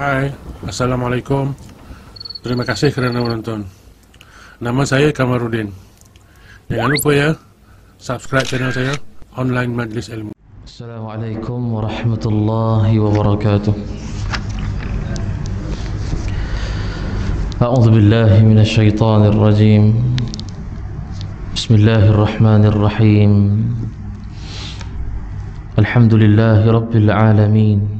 Hai, Assalamualaikum. Terima kasih kerana menonton. Nama saya Kamarudin. Jangan lupa ya, subscribe channel saya Online Majlis Ilmu. Assalamualaikum warahmatullahi wabarakatuh. أعوذ بالله من الشيطان الرجيم بسم الله الرحمن الرحيم الحمد لله رب العالمين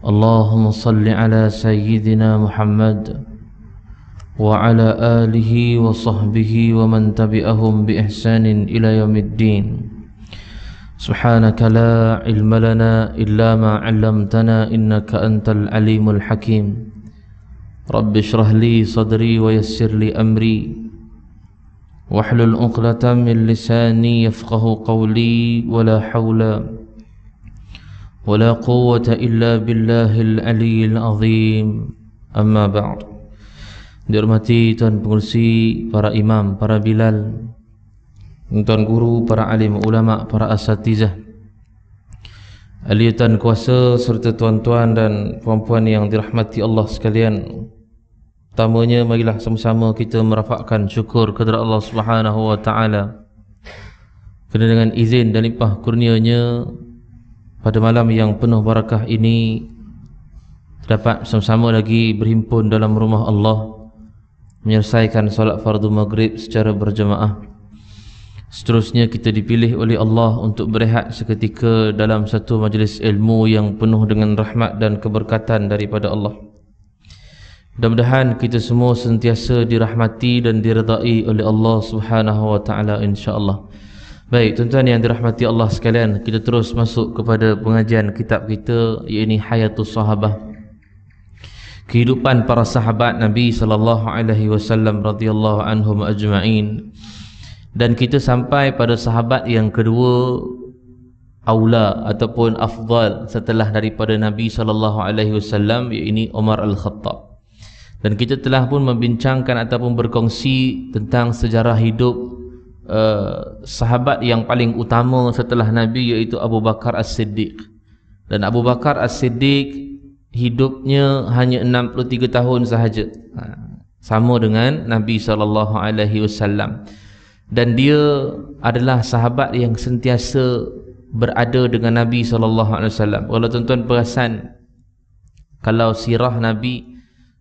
اللهم صل على سيدنا محمد وعلى آله وصحبه ومن تبعهم بإحسان إلى يوم الدين. سبحانك لا علم لنا إلا ما علمتنا إنك أنت العليم الحكيم. رب اشرح لي صدري ويسر لي أمري. واحلل عقدة من لساني يفقه قولي ولا حول ولا قوة إلا بالله العلي العظيم أما بعد Dihormati Tuan Pengurusi, para imam, para bilal, Tuan Guru, para alim ulama, para asatizah Aliyatan kuasa serta tuan-tuan dan puan-puan yang dirahmati Allah sekalian Pertamanya marilah sama-sama kita merafakkan syukur kepada Allah Subhanahu wa taala kerana dengan izin dan limpah kurnianya pada malam yang penuh barakah ini dapat sama-sama lagi berhimpun dalam rumah Allah menyelesaikan solat fardu maghrib secara berjemaah seterusnya kita dipilih oleh Allah untuk berehat seketika dalam satu majlis ilmu yang penuh dengan rahmat dan keberkatan daripada Allah Mudah-mudahan kita semua sentiasa dirahmati dan diredai oleh Allah Subhanahu wa taala insya-Allah. Baik, tuan-tuan yang dirahmati Allah sekalian, kita terus masuk kepada pengajian kitab kita iaitu Hayatus Sahabah. Kehidupan para sahabat Nabi sallallahu alaihi wasallam radhiyallahu anhum ajma'in. Dan kita sampai pada sahabat yang kedua aula ataupun afdal setelah daripada Nabi sallallahu alaihi wasallam iaitu Umar Al-Khattab dan kita telah pun membincangkan ataupun berkongsi tentang sejarah hidup uh, sahabat yang paling utama setelah Nabi iaitu Abu Bakar As-Siddiq dan Abu Bakar As-Siddiq hidupnya hanya 63 tahun sahaja ha, sama dengan Nabi SAW dan dia adalah sahabat yang sentiasa berada dengan Nabi SAW kalau tuan-tuan perasan kalau sirah Nabi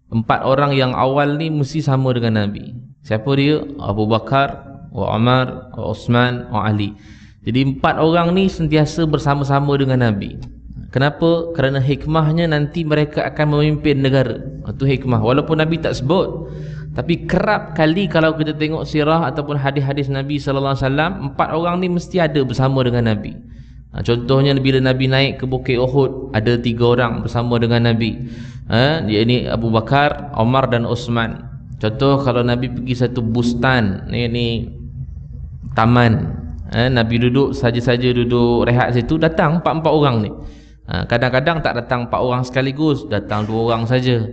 Empat orang yang awal ni mesti sama dengan Nabi. Siapa dia? Abu Bakar, wa Umar, wa Osman, wa Ali. Jadi empat orang ni sentiasa bersama-sama dengan Nabi. Kenapa? Kerana hikmahnya nanti mereka akan memimpin negara. Itu hikmah. Walaupun Nabi tak sebut. Tapi kerap kali kalau kita tengok sirah ataupun hadis-hadis Nabi sallallahu alaihi wasallam, empat orang ni mesti ada bersama dengan Nabi. Ha, contohnya bila Nabi naik ke Bukit Uhud ada tiga orang bersama dengan Nabi. Ha, ini Abu Bakar, Omar dan Osman. Contoh kalau Nabi pergi satu bustan, ni ni taman. Ha, Nabi duduk saja-saja duduk rehat situ datang empat-empat orang ni. Ha, kadang-kadang tak datang empat orang sekaligus, datang dua orang saja.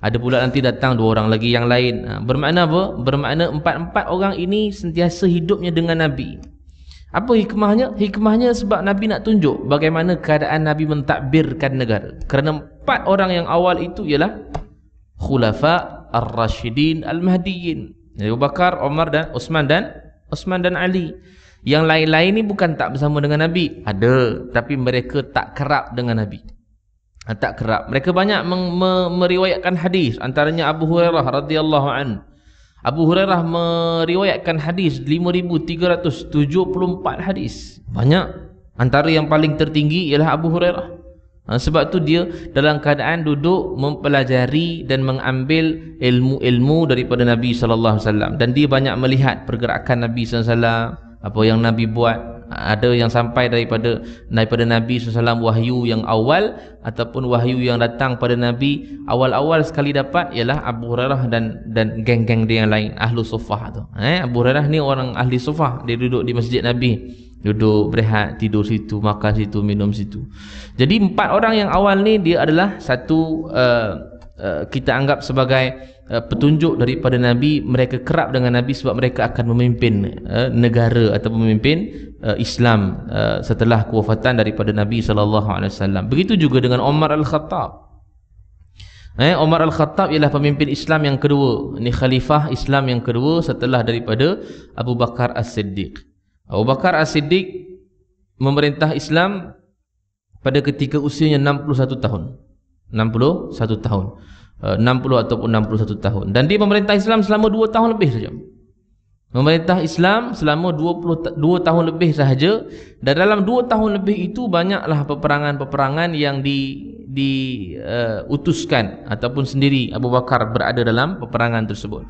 Ada pula nanti datang dua orang lagi yang lain. Ha, bermakna apa? Bermakna empat-empat orang ini sentiasa hidupnya dengan Nabi. Apa hikmahnya? Hikmahnya sebab Nabi nak tunjuk bagaimana keadaan Nabi mentadbirkan negara. Kerana empat orang yang awal itu ialah Khulafa Ar-Rashidin Al-Mahdiyin. Abu Bakar, Umar dan Osman dan Osman dan Ali. Yang lain-lain ni bukan tak bersama dengan Nabi. Ada. Tapi mereka tak kerap dengan Nabi. Ha, tak kerap. Mereka banyak meriwayatkan hadis. Antaranya Abu Hurairah radhiyallahu anhu. Abu Hurairah meriwayatkan hadis 5374 hadis. Banyak. Antara yang paling tertinggi ialah Abu Hurairah. Ha, sebab tu dia dalam keadaan duduk mempelajari dan mengambil ilmu-ilmu daripada Nabi sallallahu alaihi wasallam. Dan dia banyak melihat pergerakan Nabi sallallahu alaihi wasallam, apa yang Nabi buat, ada yang sampai daripada daripada Nabi SAW wahyu yang awal ataupun wahyu yang datang pada Nabi awal-awal sekali dapat ialah Abu Hurairah dan dan geng-geng dia yang lain ahlu sufah tu. Eh Abu Hurairah ni orang ahli sufah dia duduk di masjid Nabi duduk berehat tidur situ makan situ minum situ. Jadi empat orang yang awal ni dia adalah satu uh, uh, kita anggap sebagai Uh, petunjuk daripada Nabi mereka kerap dengan Nabi sebab mereka akan memimpin uh, negara atau memimpin uh, Islam uh, setelah kewafatan daripada Nabi wasallam. Begitu juga dengan Umar Al-Khattab. Eh Umar Al-Khattab ialah pemimpin Islam yang kedua. Ini khalifah Islam yang kedua setelah daripada Abu Bakar As-Siddiq Abu Bakar As-Siddiq memerintah Islam pada ketika usianya 61 tahun. 61 tahun. 60 eh, ataupun 61 tahun. Dan dia memerintah Islam selama 2 tahun lebih saja. Memerintah Islam selama 22 tahun lebih sahaja. Dan dalam 2 tahun lebih itu banyaklah peperangan-peperangan yang di diutuskan uh, ataupun sendiri Abu Bakar berada dalam peperangan tersebut.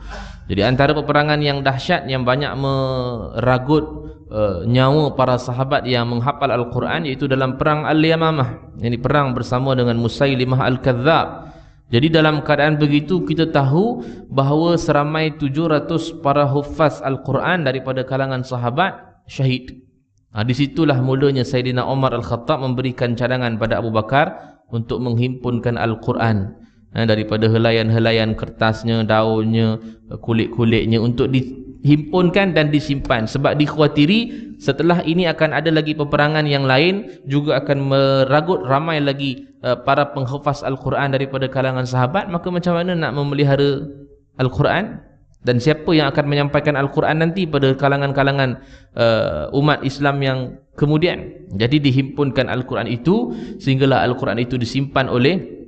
Jadi antara peperangan yang dahsyat yang banyak meragut uh, nyawa para sahabat yang menghafal Al-Quran iaitu dalam perang Al-Yamamah. Ini perang bersama dengan Musailimah Al-Kadzab. Jadi dalam keadaan begitu kita tahu bahawa seramai 700 para hufaz Al-Quran daripada kalangan sahabat syahid. Ha, di situlah mulanya Sayyidina Umar Al-Khattab memberikan cadangan pada Abu Bakar untuk menghimpunkan Al-Quran ha, daripada helaian-helaian kertasnya, daunnya, kulit-kulitnya untuk dihimpunkan dan disimpan. Sebab dikhawatiri setelah ini akan ada lagi peperangan yang lain juga akan meragut ramai lagi uh, para penghafaz Al-Quran daripada kalangan sahabat. Maka macam mana nak memelihara Al-Quran? Dan siapa yang akan menyampaikan Al-Quran nanti pada kalangan-kalangan uh, umat Islam yang kemudian? Jadi dihimpunkan Al-Quran itu sehinggalah Al-Quran itu disimpan oleh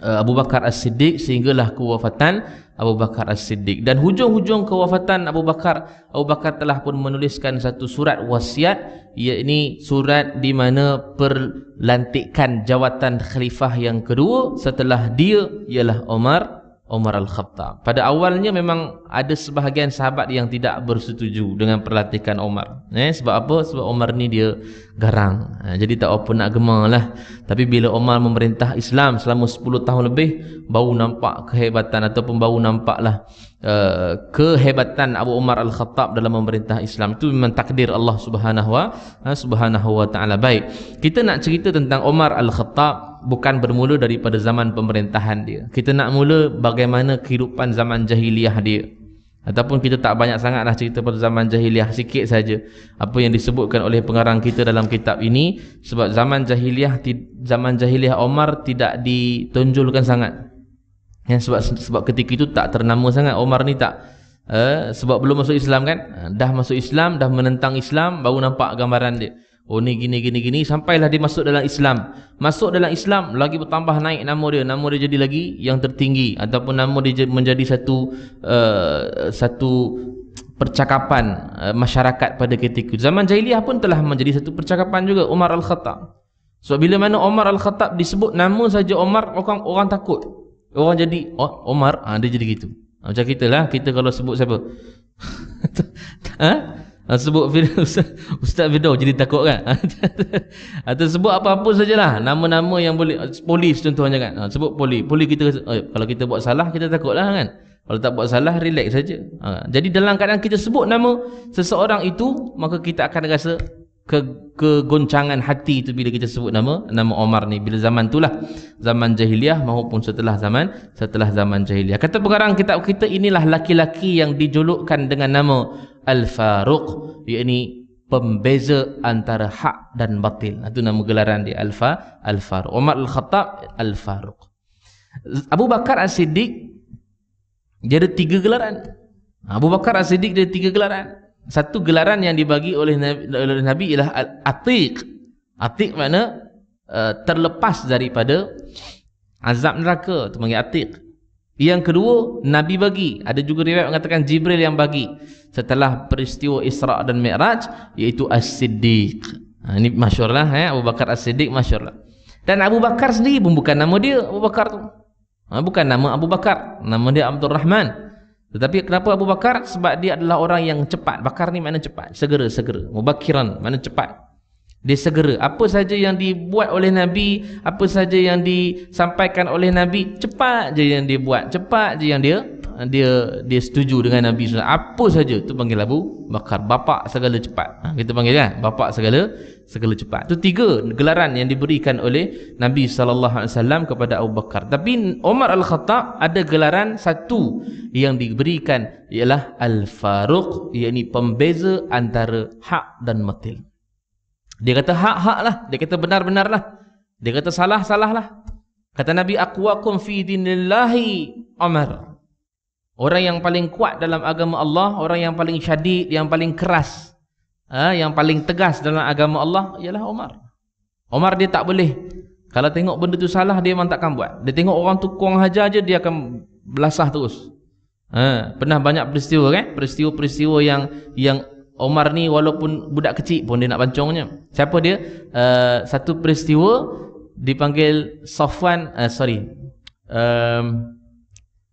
Uh, Abu Bakar As-Siddiq sehinggalah kewafatan Abu Bakar As-Siddiq. Dan hujung-hujung kewafatan Abu Bakar Abu Bakar telah pun menuliskan satu surat wasiat iaitu surat di mana perlantikan jawatan khalifah yang kedua setelah dia ialah Umar Umar Al-Khattab. Pada awalnya memang ada sebahagian sahabat yang tidak bersetuju dengan perlatikan Umar. Eh, sebab apa? Sebab Umar ni dia garang. Eh, jadi tak apa nak gemar lah. Tapi bila Umar memerintah Islam selama 10 tahun lebih, baru nampak kehebatan ataupun baru nampaklah uh, kehebatan Abu Umar Al-Khattab dalam memerintah Islam. Itu memang takdir Allah Subhanahu wa uh, Subhanahu wa taala. Baik. Kita nak cerita tentang Umar Al-Khattab bukan bermula daripada zaman pemerintahan dia. Kita nak mula bagaimana kehidupan zaman jahiliah dia. Ataupun kita tak banyak sangatlah cerita pada zaman jahiliah sikit saja apa yang disebutkan oleh pengarang kita dalam kitab ini sebab zaman jahiliah zaman jahiliah Omar tidak ditonjolkan sangat. Ya, sebab sebab ketika itu tak ternama sangat Omar ni tak uh, sebab belum masuk Islam kan? Dah masuk Islam, dah menentang Islam baru nampak gambaran dia. Oh ni gini gini gini sampailah dia masuk dalam Islam. Masuk dalam Islam lagi bertambah naik nama dia. Nama dia jadi lagi yang tertinggi ataupun nama dia menjadi satu uh, satu percakapan uh, masyarakat pada ketika itu. Zaman jahiliah pun telah menjadi satu percakapan juga Umar Al-Khattab. So bila mana Umar Al-Khattab disebut nama saja Umar orang orang takut. Orang jadi oh, Umar, ah ha, dia jadi gitu. Macam kita lah, kita kalau sebut siapa? ha? Sebut Ustaz, Firdaus jadi takut kan? Atau sebut apa-apa sajalah. Nama-nama yang boleh polis contohnya kan? Ha, sebut polis. Polis kita eh, kalau kita buat salah kita takutlah kan? Kalau tak buat salah relax saja. Ha, jadi dalam keadaan kita sebut nama seseorang itu maka kita akan rasa ke kegoncangan hati itu bila kita sebut nama nama Omar ni bila zaman itulah zaman jahiliah maupun setelah zaman setelah zaman jahiliah kata pengarang kitab kita inilah laki-laki yang dijulukkan dengan nama Al-Faruq yakni pembeza antara hak dan batil. Itu nama gelaran dia Al-Fa Al-Faruq. Umar Al-Khattab Al-Faruq. Abu Bakar As-Siddiq dia ada tiga gelaran. Abu Bakar As-Siddiq dia ada tiga gelaran. Satu gelaran yang dibagi oleh Nabi, oleh Nabi ialah Atiq. Atiq makna uh, terlepas daripada azab neraka. Itu panggil Atiq. Yang kedua, Nabi bagi. Ada juga riwayat mengatakan Jibril yang bagi. Setelah peristiwa Isra' dan Mi'raj, iaitu As-Siddiq. Ha, ini masyur lah. Eh? Abu Bakar As-Siddiq masyur lah. Dan Abu Bakar sendiri pun bukan nama dia, Abu Bakar tu. Ha, bukan nama Abu Bakar. Nama dia Abdul Rahman. Tetapi kenapa Abu Bakar? Sebab dia adalah orang yang cepat. Bakar ni mana cepat? Segera, segera. Mubakiran, mana cepat? Dia segera. Apa saja yang dibuat oleh Nabi, apa saja yang disampaikan oleh Nabi, cepat je yang dia buat. Cepat je yang dia dia dia setuju dengan Nabi SAW. Apa saja tu panggil Abu Bakar. Bapak segala cepat. Ha, kita panggil kan? Bapak segala segala cepat. Itu tiga gelaran yang diberikan oleh Nabi SAW kepada Abu Bakar. Tapi Umar Al-Khattab ada gelaran satu yang diberikan ialah Al-Faruq. Iaitu pembeza antara hak dan matil. Dia kata hak-hak lah. Dia kata benar-benar lah. Dia kata salah-salah lah. Kata Nabi, Aqwakum fi dinillahi Umar. Orang yang paling kuat dalam agama Allah, orang yang paling syadid, yang paling keras, ha, yang paling tegas dalam agama Allah ialah Umar. Umar dia tak boleh. Kalau tengok benda tu salah, dia memang takkan buat. Dia tengok orang tu kurang hajar je, dia akan belasah terus. Ha, pernah banyak peristiwa kan? Peristiwa-peristiwa yang yang Umar ni walaupun budak kecil pun dia nak bancongnya. Siapa dia? Uh, satu peristiwa dipanggil Safwan, uh, sorry. Um,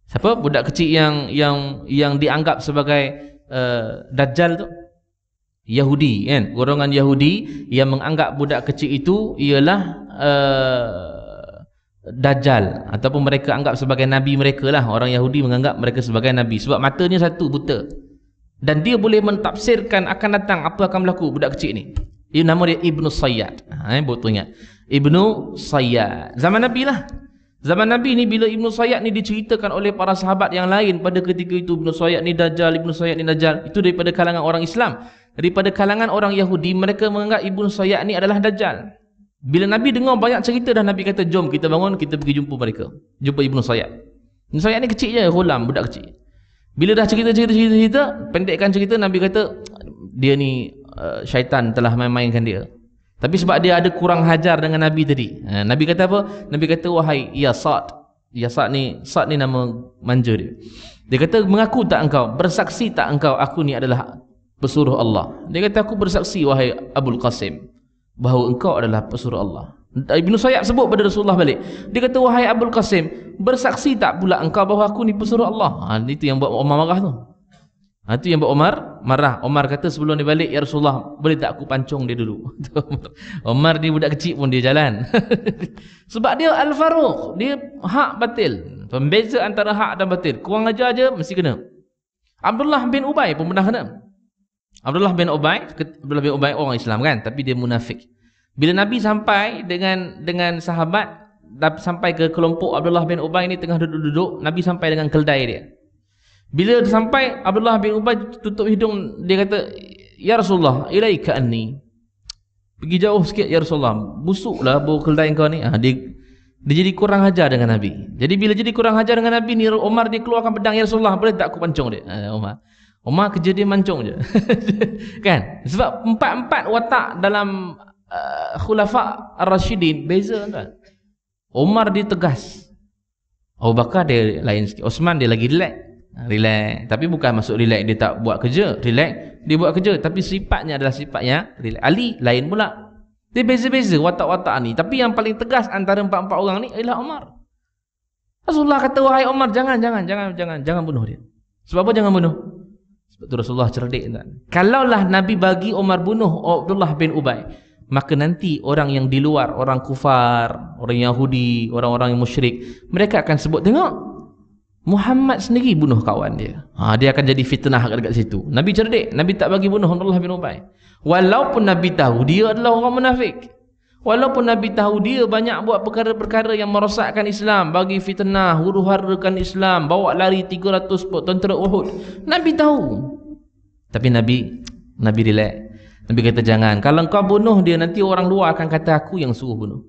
Siapa budak kecil yang yang yang dianggap sebagai uh, dajjal tu? Yahudi kan? Golongan Yahudi yang menganggap budak kecil itu ialah uh, dajjal ataupun mereka anggap sebagai nabi mereka lah. Orang Yahudi menganggap mereka sebagai nabi sebab matanya satu buta. Dan dia boleh mentafsirkan akan datang apa akan berlaku budak kecil ni. Ia nama dia Ibnu Sayyad. Ha, ingat. Ibnu Sayyad. Zaman Nabi lah. Zaman Nabi ni bila Ibnu Sayyad ni diceritakan oleh para sahabat yang lain pada ketika itu Ibnu Sayyad ni Dajjal, Ibnu Sayyad ni Dajjal itu daripada kalangan orang Islam. Daripada kalangan orang Yahudi mereka menganggap Ibnu Sayyad ni adalah Dajjal. Bila Nabi dengar banyak cerita dah Nabi kata jom kita bangun kita pergi jumpa mereka. Jumpa Ibnu Sayyad. Ibnu Sayyad ni kecil je, hulam budak kecil. Bila dah cerita-cerita-cerita, pendekkan cerita Nabi kata dia ni uh, syaitan telah main-mainkan dia. Tapi sebab dia ada kurang hajar dengan Nabi tadi. Ha, Nabi kata apa? Nabi kata wahai ya Sa'd. Ya Sa'd ni Sa'd ni nama manja dia. Dia kata mengaku tak engkau? Bersaksi tak engkau aku ni adalah pesuruh Allah? Dia kata aku bersaksi wahai Abul Qasim bahawa engkau adalah pesuruh Allah. Ibnu Sayyab sebut pada Rasulullah balik. Dia kata wahai Abul Qasim, bersaksi tak pula engkau bahawa aku ni pesuruh Allah? Ha, itu yang buat Umar marah tu. Ha, itu yang buat Omar marah. Omar kata sebelum dia balik, Ya Rasulullah, boleh tak aku pancung dia dulu? Omar ni budak kecil pun dia jalan. Sebab dia Al-Faruq. Dia hak batil. Pembeza antara hak dan batil. Kurang ajar je, mesti kena. Abdullah bin Ubay pun pernah kena. Abdullah bin Ubay, Abdullah bin Ubay orang Islam kan? Tapi dia munafik. Bila Nabi sampai dengan dengan sahabat, sampai ke kelompok Abdullah bin Ubay ni tengah duduk-duduk, Nabi sampai dengan keldai dia. Bila sampai Abdullah bin Ubay tutup hidung dia kata ya Rasulullah ilaika anni. Pergi jauh sikit ya Rasulullah busuklah bau keldai kau ni. Ha, dia dia jadi kurang hajar dengan Nabi. Jadi bila jadi kurang hajar dengan Nabi ni Umar dia keluarkan pedang ya Rasulullah boleh tak aku pancung dia? Ha, Umar Umar kerja dia mancung je. Kan? Sebab empat-empat watak dalam uh, khulafa ar-rasyidin beza kan Umar dia tegas. Abu Bakar dia lain sikit. Osman dia lagi relax relax. Tapi bukan masuk relax dia tak buat kerja. Relax dia buat kerja. Tapi sifatnya adalah sifatnya relax. Ali lain pula. Dia beza-beza watak-watak ni. Tapi yang paling tegas antara empat-empat orang ni ialah Umar Rasulullah kata wahai Umar jangan jangan jangan jangan jangan bunuh dia. Sebab apa jangan bunuh? Sebab tu Rasulullah cerdik tak? kalaulah Nabi bagi Umar bunuh Abdullah bin Ubay maka nanti orang yang di luar orang kufar orang Yahudi orang-orang yang musyrik mereka akan sebut tengok Muhammad sendiri bunuh kawan dia. Ha, dia akan jadi fitnah dekat situ. Nabi cerdik. Nabi tak bagi bunuh Abdullah bin Ubay. Walaupun Nabi tahu dia adalah orang munafik. Walaupun Nabi tahu dia banyak buat perkara-perkara yang merosakkan Islam. Bagi fitnah, huru-harakan Islam. Bawa lari 300 tentera Uhud. Nabi tahu. Tapi Nabi, Nabi relax. Nabi kata jangan. Kalau kau bunuh dia, nanti orang luar akan kata aku yang suruh bunuh.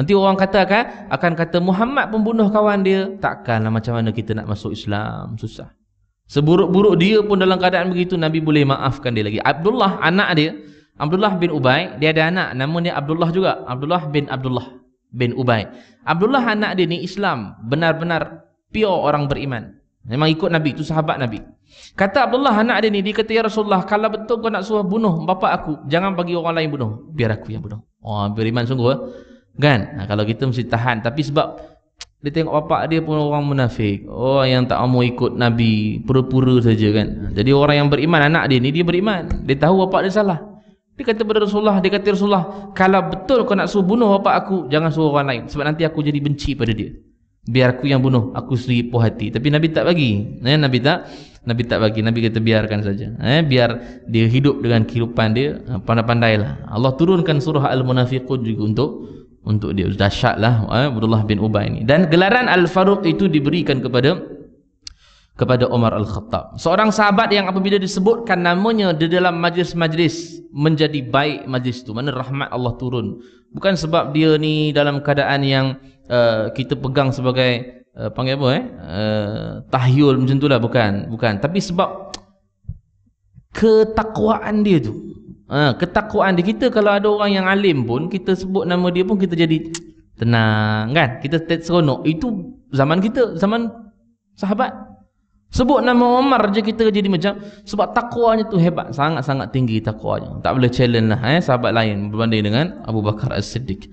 Nanti orang katakan akan kata Muhammad pembunuh kawan dia. Takkanlah macam mana kita nak masuk Islam. Susah. Seburuk-buruk dia pun dalam keadaan begitu Nabi boleh maafkan dia lagi. Abdullah anak dia, Abdullah bin Ubay, dia ada anak nama dia Abdullah juga. Abdullah bin Abdullah bin Ubay. Abdullah anak dia ni Islam, benar-benar pure orang beriman. Memang ikut Nabi, itu sahabat Nabi. Kata Abdullah anak dia ni, dia kata ya Rasulullah, kalau betul kau nak suruh bunuh bapa aku, jangan bagi orang lain bunuh, biar aku yang bunuh. Oh, beriman sungguh. Eh? Kan? Ha, kalau kita mesti tahan. Tapi sebab dia tengok bapak dia pun orang munafik. Orang yang tak mau ikut nabi pura-pura saja kan? Jadi orang yang beriman anak dia ni dia beriman. Dia tahu bapak dia salah. Dia kata kepada Rasulullah dia kata Rasulullah kalau betul kau nak suruh bunuh bapak aku jangan suruh orang lain. Sebab nanti aku jadi benci pada dia. Biar aku yang bunuh. Aku sendiri puas hati. Tapi nabi tak bagi. Eh, nabi tak Nabi tak bagi. Nabi kata biarkan saja. Eh, biar dia hidup dengan kehidupan dia eh, pandai-pandailah. Allah turunkan surah Al-Munafiqun juga untuk untuk dia. Dahsyatlah eh, Abdullah bin Ubay ini dan gelaran Al-Faruq itu diberikan kepada kepada Umar Al-Khattab. Seorang sahabat yang apabila disebutkan namanya di dalam majlis-majlis menjadi baik majlis itu mana rahmat Allah turun. Bukan sebab dia ni dalam keadaan yang uh, kita pegang sebagai uh, panggil apa eh uh, tahyul macam itulah bukan bukan. Tapi sebab ketakwaan dia tu uh, ketakwaan dia kita kalau ada orang yang alim pun kita sebut nama dia pun kita jadi tenang kan? Kita seronok. Itu zaman kita zaman sahabat. Sebut nama Umar je kita jadi macam sebab takwanya tu hebat sangat-sangat tinggi takwanya. Tak boleh challenge lah eh sahabat lain berbanding dengan Abu Bakar As-Siddiq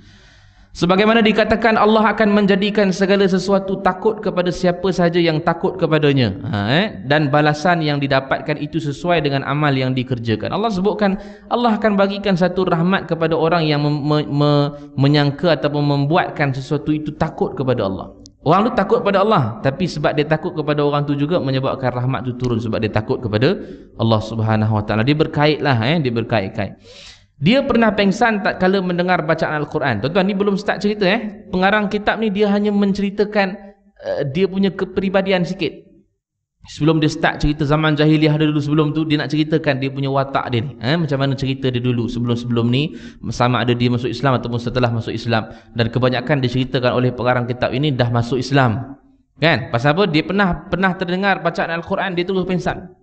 Sebagaimana dikatakan Allah akan menjadikan segala sesuatu takut kepada siapa sahaja yang takut kepadanya. Ha, eh? Dan balasan yang didapatkan itu sesuai dengan amal yang dikerjakan. Allah sebutkan Allah akan bagikan satu rahmat kepada orang yang me me me menyangka ataupun membuatkan sesuatu itu takut kepada Allah. Orang tu takut kepada Allah. Tapi sebab dia takut kepada orang tu juga menyebabkan rahmat tu turun. Sebab dia takut kepada Allah subhanahu ta'ala. Dia berkaitlah. Eh? Dia berkait-kait. Dia pernah pengsan tak kala mendengar bacaan Al-Quran. Tuan-tuan, ni belum start cerita eh. Pengarang kitab ni dia hanya menceritakan uh, dia punya kepribadian sikit. Sebelum dia start cerita zaman jahiliah dia dulu sebelum tu, dia nak ceritakan dia punya watak dia ni. Eh, macam mana cerita dia dulu sebelum-sebelum ni, sama ada dia masuk Islam ataupun setelah masuk Islam. Dan kebanyakan diceritakan oleh pengarang kitab ini dah masuk Islam. Kan? Pasal apa? Dia pernah pernah terdengar bacaan Al-Quran, dia terus pengsan.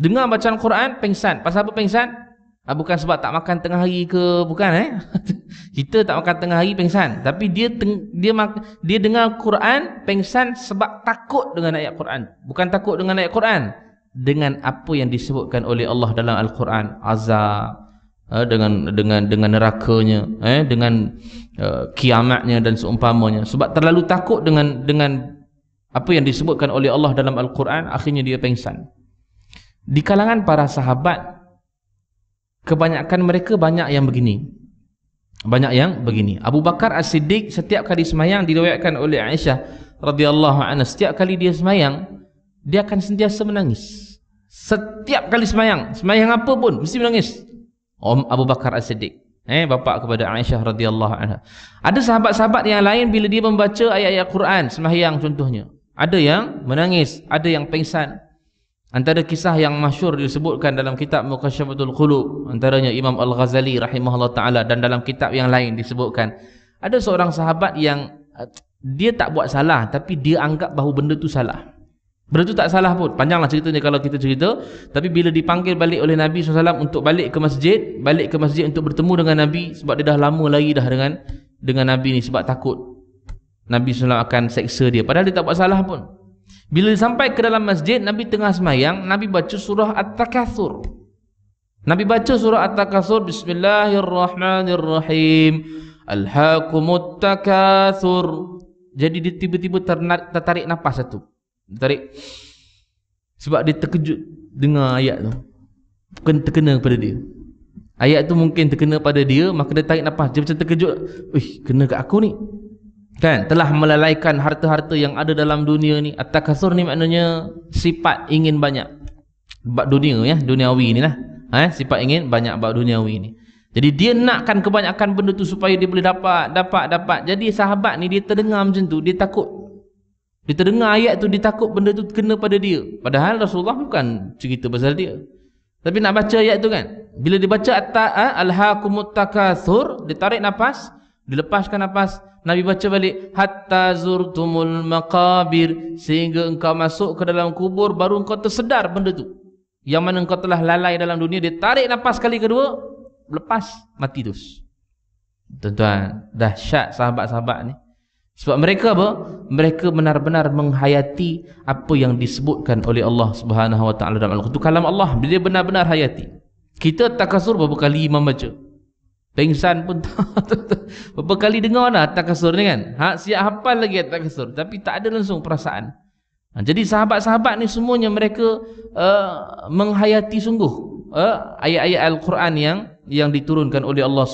Dengar bacaan Al-Quran, pengsan. Pasal apa pengsan? Ah, bukan sebab tak makan tengah hari ke bukan eh? Kita tak makan tengah hari pengsan. Tapi dia teng, dia mak, dia dengar Quran pengsan sebab takut dengan ayat Quran. Bukan takut dengan ayat Quran. Dengan apa yang disebutkan oleh Allah dalam Al-Quran. Azab eh, dengan dengan dengan nerakanya eh? Dengan uh, kiamatnya dan seumpamanya. Sebab terlalu takut dengan dengan apa yang disebutkan oleh Allah dalam Al-Quran akhirnya dia pengsan. Di kalangan para sahabat kebanyakan mereka banyak yang begini. Banyak yang begini. Abu Bakar As-Siddiq setiap kali semayang diriwayatkan oleh Aisyah radhiyallahu anha setiap kali dia semayang dia akan sentiasa menangis. Setiap kali semayang semayang apa pun mesti menangis. Om Abu Bakar As-Siddiq. Eh bapa kepada Aisyah radhiyallahu anha. Ada sahabat-sahabat yang lain bila dia membaca ayat-ayat Quran semayang contohnya. Ada yang menangis ada yang pengsan Antara kisah yang masyur disebutkan dalam kitab Muqasyabatul Qulub antaranya Imam Al-Ghazali rahimahullah taala dan dalam kitab yang lain disebutkan ada seorang sahabat yang eh, dia tak buat salah tapi dia anggap bahawa benda tu salah. Benda tu tak salah pun. Panjanglah ceritanya kalau kita cerita. Tapi bila dipanggil balik oleh Nabi SAW untuk balik ke masjid. Balik ke masjid untuk bertemu dengan Nabi. Sebab dia dah lama lagi dah dengan dengan Nabi ni. Sebab takut. Nabi SAW akan seksa dia. Padahal dia tak buat salah pun. Bila sampai ke dalam masjid, Nabi tengah semayang, Nabi baca surah At-Takathur. Nabi baca surah At-Takathur, Bismillahirrahmanirrahim. Alhaqumut takathur. Jadi dia tiba-tiba tertarik nafas satu. Tertarik. Sebab dia terkejut dengar ayat tu. Bukan terkena pada dia. Ayat tu mungkin terkena pada dia, maka dia tarik nafas. Dia macam terkejut. Wih, kena kat aku ni kan? Telah melalaikan harta-harta yang ada dalam dunia ni. At-takasur ni maknanya sifat ingin banyak bab dunia ya. Duniawi ni lah. Eh? Sifat ingin banyak bab duniawi ni. Jadi dia nakkan kebanyakan benda tu supaya dia boleh dapat dapat dapat. Jadi sahabat ni dia terdengar macam tu dia takut. Dia terdengar ayat tu dia takut benda tu kena pada dia. Padahal Rasulullah bukan cerita pasal dia. Tapi nak baca ayat tu kan? Bila dia baca eh, alhaqumut takasur dia tarik nafas dilepaskan nafas Nabi baca balik hatta zurtumul maqabir sehingga engkau masuk ke dalam kubur baru engkau tersedar benda tu. Yang mana engkau telah lalai dalam dunia dia tarik nafas kali kedua lepas mati terus. Tuan-tuan, dahsyat sahabat-sahabat ni. Sebab mereka apa? Mereka benar-benar menghayati apa yang disebutkan oleh Allah Subhanahu Wa Taala dalam Al-Quran. Kalam Allah, dia benar-benar hayati. Kita takasur berapa kali imam baca? Pengsan pun Berapa kali dengar dah atas kasur ni kan. Ha, siap hafal lagi atas kasur. Tapi tak ada langsung perasaan. Ha, jadi sahabat-sahabat ni semuanya mereka uh, menghayati sungguh uh, ayat-ayat Al-Quran yang yang diturunkan oleh Allah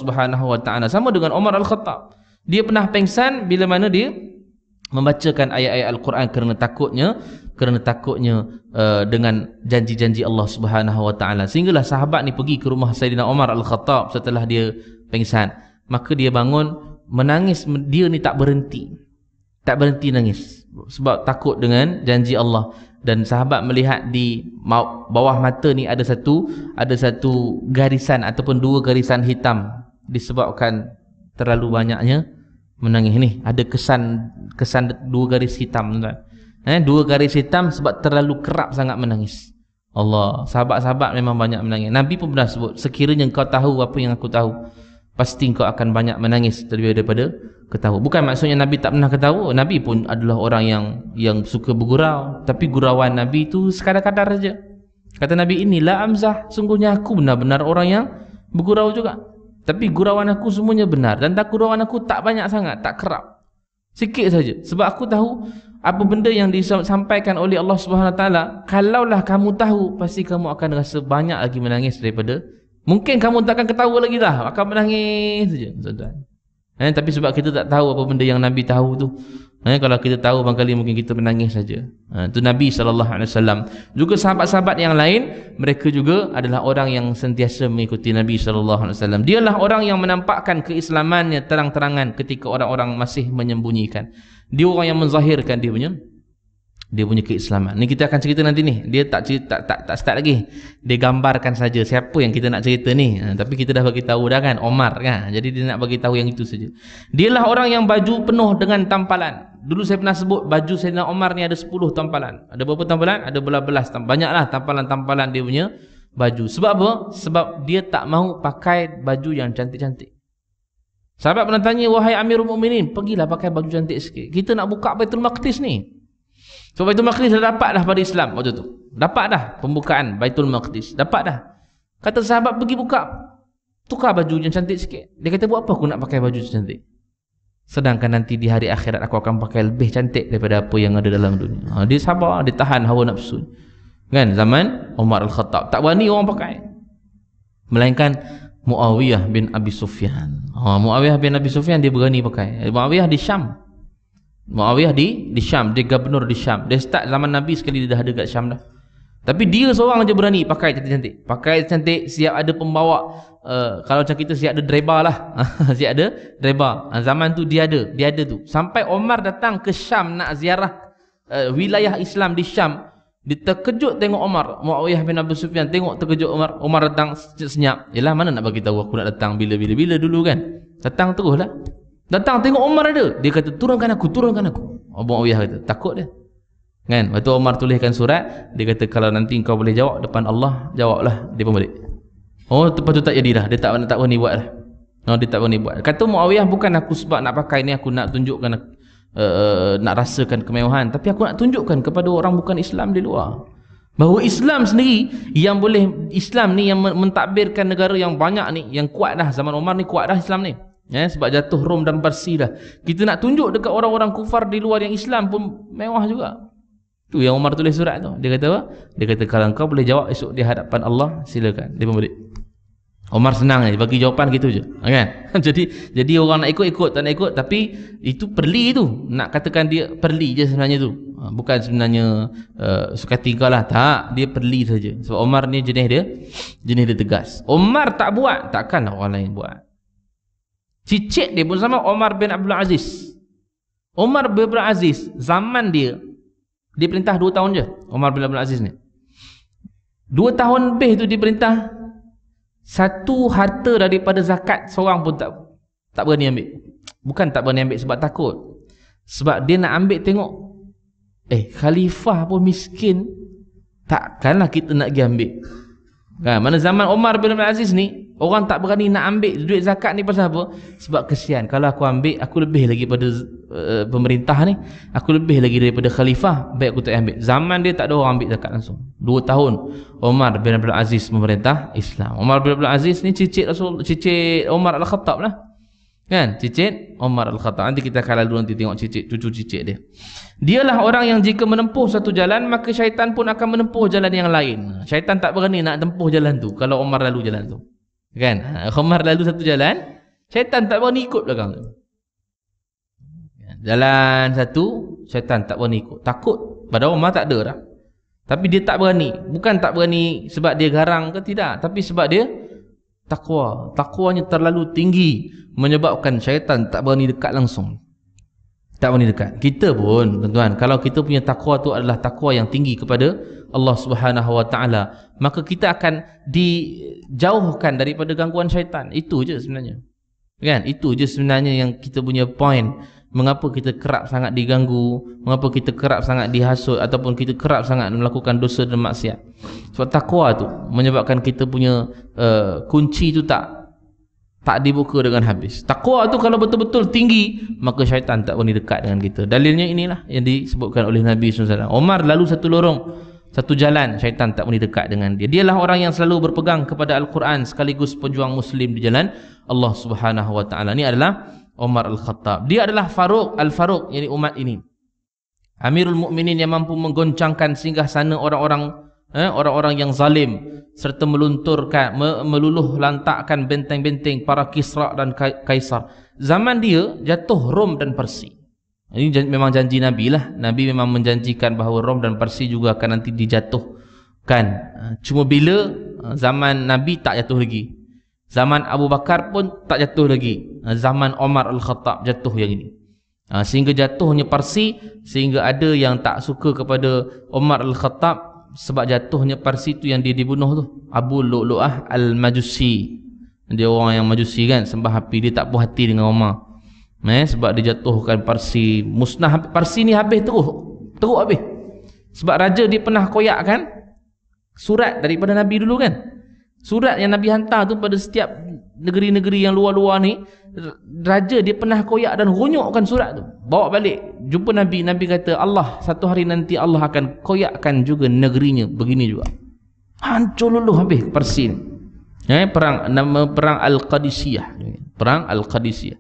Taala. Sama dengan Umar Al-Khattab. Dia pernah pengsan bila mana dia membacakan ayat-ayat Al-Quran kerana takutnya kerana takutnya uh, dengan janji-janji Allah Subhanahu Wa Taala. Sehinggalah sahabat ni pergi ke rumah Sayyidina Umar Al-Khattab setelah dia pengsan. Maka dia bangun menangis dia ni tak berhenti. Tak berhenti nangis. Sebab takut dengan janji Allah. Dan sahabat melihat di bawah mata ni ada satu ada satu garisan ataupun dua garisan hitam disebabkan terlalu banyaknya menangis ni. Ada kesan kesan dua garis hitam tuan Eh, dua garis hitam sebab terlalu kerap sangat menangis. Allah, sahabat-sahabat memang banyak menangis. Nabi pun pernah sebut, sekiranya kau tahu apa yang aku tahu, pasti kau akan banyak menangis lebih daripada ketahu. Bukan maksudnya Nabi tak pernah ketahu. Nabi pun adalah orang yang yang suka bergurau. Tapi gurauan Nabi itu sekadar-kadar saja. Kata Nabi ini, La amzah, sungguhnya aku benar-benar orang yang bergurau juga. Tapi gurauan aku semuanya benar. Dan tak gurauan aku tak banyak sangat, tak kerap. Sikit saja. Sebab aku tahu apa benda yang disampaikan oleh Allah Subhanahu Taala, kalaulah kamu tahu, pasti kamu akan rasa banyak lagi menangis daripada mungkin kamu tak akan ketawa lagi dah, akan menangis saja, tuan-tuan. Eh, tapi sebab kita tak tahu apa benda yang Nabi tahu tu. Eh, kalau kita tahu barangkali mungkin kita menangis saja. Ha, itu Nabi sallallahu alaihi wasallam. Juga sahabat-sahabat yang lain, mereka juga adalah orang yang sentiasa mengikuti Nabi sallallahu alaihi wasallam. Dialah orang yang menampakkan keislamannya terang-terangan ketika orang-orang masih menyembunyikan dia orang yang menzahirkan dia punya dia punya keislaman. Ni kita akan cerita nanti ni. Dia tak cerita, tak tak tak start lagi. Dia gambarkan saja siapa yang kita nak cerita ni. Ha, tapi kita dah bagi tahu dah kan Omar kan. Jadi dia nak bagi tahu yang itu saja. Dialah orang yang baju penuh dengan tampalan. Dulu saya pernah sebut baju Sayyidina Omar ni ada 10 tampalan. Ada berapa tampalan? Ada belas-belas. Banyaklah tampalan-tampalan dia punya baju. Sebab apa? Sebab dia tak mahu pakai baju yang cantik-cantik. Sahabat pernah tanya, wahai Amirul Mukminin, pergilah pakai baju cantik sikit. Kita nak buka Baitul Maqdis ni. So Baitul Maqdis dah dapat dah pada Islam waktu tu. Dapat dah pembukaan Baitul Maqdis. Dapat dah. Kata sahabat pergi buka. Tukar baju yang cantik sikit. Dia kata, buat apa aku nak pakai baju cantik? Sedangkan nanti di hari akhirat aku akan pakai lebih cantik daripada apa yang ada dalam dunia. Ha, dia sabar, dia tahan hawa nafsu. Kan? Zaman Umar Al-Khattab. Tak berani orang pakai. Melainkan Muawiyah bin Abi Sufyan. Ha, Muawiyah bin Abi Sufyan dia berani pakai. Muawiyah di Syam. Muawiyah di di Syam, dia gubernur di Syam. Dia start zaman Nabi sekali dia dah ada kat Syam dah. Tapi dia seorang aja berani pakai cantik-cantik. Pakai cantik siap ada pembawa uh, kalau macam kita siap ada driver lah. siap ada driver. Uh, zaman tu dia ada, dia ada tu. Sampai Omar datang ke Syam nak ziarah uh, wilayah Islam di Syam. Dia terkejut tengok Umar. Muawiyah bin Abu Sufyan tengok terkejut Umar. Umar datang senyap. Yalah mana nak bagi tahu aku nak datang bila-bila bila dulu kan. Datang teruslah. Datang tengok Umar ada. Dia kata turunkan aku, turunkan aku. Abu Muawiyah kata, takut dia. Kan? Waktu Umar tuliskan surat, dia kata kalau nanti kau boleh jawab depan Allah, jawablah. Dia pun balik. Oh, lepas tu tak jadi dah. Dia tak tak berani buat dah. Oh, dia tak berani buat. Kata Muawiyah bukan aku sebab nak pakai ni aku nak tunjukkan uh, nak rasakan kemewahan tapi aku nak tunjukkan kepada orang bukan Islam di luar bahawa Islam sendiri yang boleh Islam ni yang mentadbirkan negara yang banyak ni yang kuat dah zaman Umar ni kuat dah Islam ni ya sebab jatuh Rom dan Parsi dah. Kita nak tunjuk dekat orang-orang kufar di luar yang Islam pun mewah juga. Tu yang Umar tulis surat tu. Dia kata apa? Dia kata kalau kau boleh jawab esok di hadapan Allah silakan. Dia pun balik Omar senang je bagi jawapan gitu je. Kan jadi jadi orang nak ikut ikut tak nak ikut tapi itu perli tu. Nak katakan dia perli je sebenarnya tu. Ha, bukan sebenarnya uh, suka tinggal lah. Tak dia perli saja. Sebab Omar ni jenis dia jenis dia tegas. Omar tak buat takkan orang lain buat cicit dia pun sama Omar bin Abdul Aziz. Omar bin Abdul Aziz zaman dia dia perintah 2 tahun je Omar bin Abdul Aziz ni. 2 tahun lebih tu dia perintah satu harta daripada zakat seorang pun tak tak berani ambil. Bukan tak berani ambil sebab takut. Sebab dia nak ambil tengok eh khalifah pun miskin. Takkanlah kita nak pergi ambil Kan? Mana zaman Omar bin Abdul Aziz ni, orang tak berani nak ambil duit zakat ni pasal apa? Sebab kesian. Kalau aku ambil, aku lebih lagi pada uh, pemerintah ni. Aku lebih lagi daripada khalifah. Baik aku tak ambil. Zaman dia tak ada orang ambil zakat langsung. Dua tahun Omar bin Abdul Aziz memerintah Islam. Omar bin Abdul Aziz ni cicit Rasul, cicit Omar Al-Khattab lah. Kan? Cicit Omar Al-Khattab. Nanti kita akan lalu nanti tengok cicit, cucu cicit dia. Dialah orang yang jika menempuh satu jalan, maka syaitan pun akan menempuh jalan yang lain. Syaitan tak berani nak tempuh jalan tu. Kalau Omar lalu jalan tu. Kan? Omar lalu satu jalan, syaitan tak berani ikut belakang tu. Jalan satu, syaitan tak berani ikut. Takut. Pada Omar tak ada dah. Tapi dia tak berani. Bukan tak berani sebab dia garang ke tidak. Tapi sebab dia takwa. Takwanya terlalu tinggi menyebabkan syaitan tak berani dekat langsung. Tak berani dekat. Kita pun tuan-tuan kalau kita punya takwa tu adalah takwa yang tinggi kepada Allah Subhanahu Wa Taala maka kita akan dijauhkan daripada gangguan syaitan. Itu je sebenarnya. Kan? Itu je sebenarnya yang kita punya point mengapa kita kerap sangat diganggu mengapa kita kerap sangat dihasut ataupun kita kerap sangat melakukan dosa dan maksiat sebab takwa tu menyebabkan kita punya uh, kunci tu tak tak dibuka dengan habis. Takwa tu kalau betul-betul tinggi, maka syaitan tak berani dekat dengan kita. Dalilnya inilah yang disebutkan oleh Nabi SAW. Omar lalu satu lorong, satu jalan, syaitan tak berani dekat dengan dia. Dialah orang yang selalu berpegang kepada Al-Quran sekaligus penjuang Muslim di jalan Allah Subhanahu Wa Taala. Ini adalah Omar Al-Khattab. Dia adalah Faruq Al-Faruq, yang umat ini. Amirul Mukminin yang mampu menggoncangkan singgah sana orang-orang eh, orang-orang yang zalim serta melunturkan meluluh lantakkan benteng-benteng para Kisra dan Kaisar. Zaman dia jatuh Rom dan Persia ini memang janji Nabi lah. Nabi memang menjanjikan bahawa Rom dan Persia juga akan nanti dijatuhkan. Eh, cuma bila eh, zaman Nabi tak jatuh lagi zaman Abu Bakar pun tak jatuh lagi. Eh, zaman Omar Al-Khattab jatuh yang ini. Sehingga jatuhnya Parsi sehingga ada yang tak suka kepada Omar Al-Khattab sebab jatuhnya Parsi tu yang dia dibunuh tu. Abu Lu'lu'ah Al-Majusi. Dia orang yang Majusi kan sembah api dia tak puas hati dengan Umar eh, sebab dia jatuhkan Parsi. Musnah Parsi ni habis terus terus habis. Sebab raja dia pernah koyak kan surat daripada Nabi dulu kan surat yang Nabi hantar tu pada setiap negeri-negeri yang luar-luar ni raja dia pernah koyak dan runyukkan surat tu. Bawa balik. Jumpa Nabi Nabi kata Allah satu hari nanti Allah akan koyakkan juga negerinya begini juga. Hancur luluh habis Persin. Eh, perang nama perang Al-Qadisiyah. Perang Al-Qadisiyah.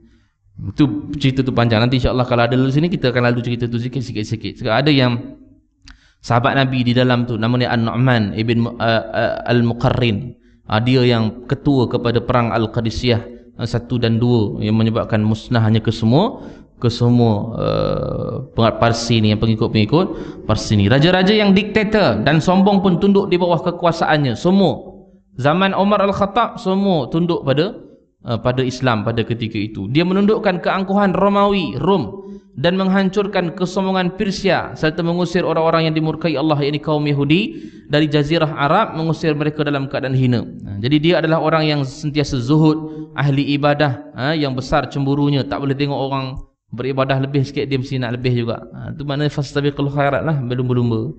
Itu cerita tu panjang. Nanti insyaAllah kalau ada di sini kita akan lalu cerita tu sikit-sikit ada yang sahabat Nabi di dalam tu namanya An-Nu'man Ibn uh, uh, Al-Muqarrin dia yang ketua kepada perang Al-Qadisiyah Ah, satu dan dua yang menyebabkan musnah hanya ke semua ke semua uh, Parsi ni yang pengikut-pengikut Parsi ni. Raja-raja yang diktator dan sombong pun tunduk di bawah kekuasaannya. Semua. Zaman Umar Al-Khattab semua tunduk pada uh, pada Islam pada ketika itu dia menundukkan keangkuhan Romawi Rom dan menghancurkan kesombongan Persia serta mengusir orang-orang yang dimurkai Allah yakni kaum Yahudi dari jazirah Arab mengusir mereka dalam keadaan hina. Ha, jadi dia adalah orang yang sentiasa zuhud, ahli ibadah, ha, yang besar cemburunya, tak boleh tengok orang beribadah lebih sikit dia mesti nak lebih juga. Ha, itu maknanya fastabiqul khairat lah, belum berlumba.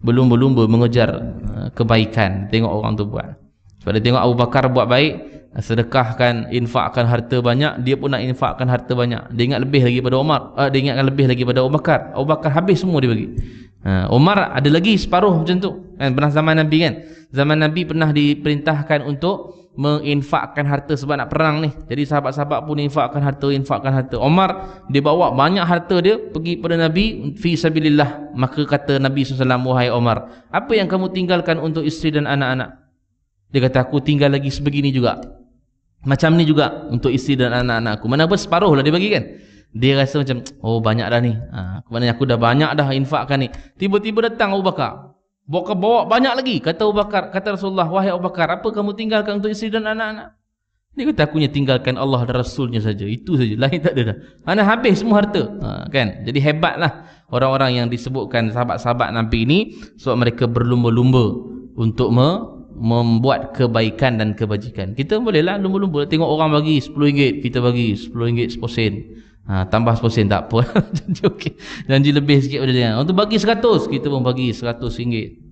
Belum berlumba mengejar ha, kebaikan, tengok orang tu buat. Sebab dia tengok Abu Bakar buat baik, sedekahkan infakkan harta banyak dia pun nak infakkan harta banyak. Dia ingat lebih lagi pada Umar uh, dia ingatkan lebih lagi pada Abu Bakar. Abu Bakar habis semua dia bagi. Uh, Umar ada lagi separuh macam tu. Kan pernah zaman Nabi kan? Zaman Nabi pernah diperintahkan untuk menginfakkan harta sebab nak perang ni. Jadi sahabat-sahabat pun infakkan harta infakkan harta. Umar dia bawa banyak harta dia pergi pada Nabi fi sabilillah. Maka kata Nabi SAW wahai Umar apa yang kamu tinggalkan untuk isteri dan anak-anak dia kata aku tinggal lagi sebegini juga. Macam ni juga untuk isteri dan anak-anak aku. Mana pun separuh lah dia bagi kan. Dia rasa macam oh banyak dah ni. Ha, maknanya aku dah banyak dah infakkan ni. Tiba-tiba datang Abu Bakar. Bawa, bawa banyak lagi kata Abu Bakar kata Rasulullah wahai Abu Bakar apa kamu tinggalkan untuk isteri dan anak-anak? Dia kata aku tinggalkan Allah dan Rasulnya saja. Itu saja. Lain tak ada dah. Mana habis semua harta. Ha, kan? Jadi hebatlah orang-orang yang disebutkan sahabat-sahabat Nabi ini sebab mereka berlumba-lumba untuk me membuat kebaikan dan kebajikan. Kita bolehlah lumba-lumba tengok orang bagi RM10, kita bagi RM10 10%. Ha, tambah 10% tak apa. janji okey. Janji lebih sikit pada dia. Untuk bagi 100, kita pun bagi RM100.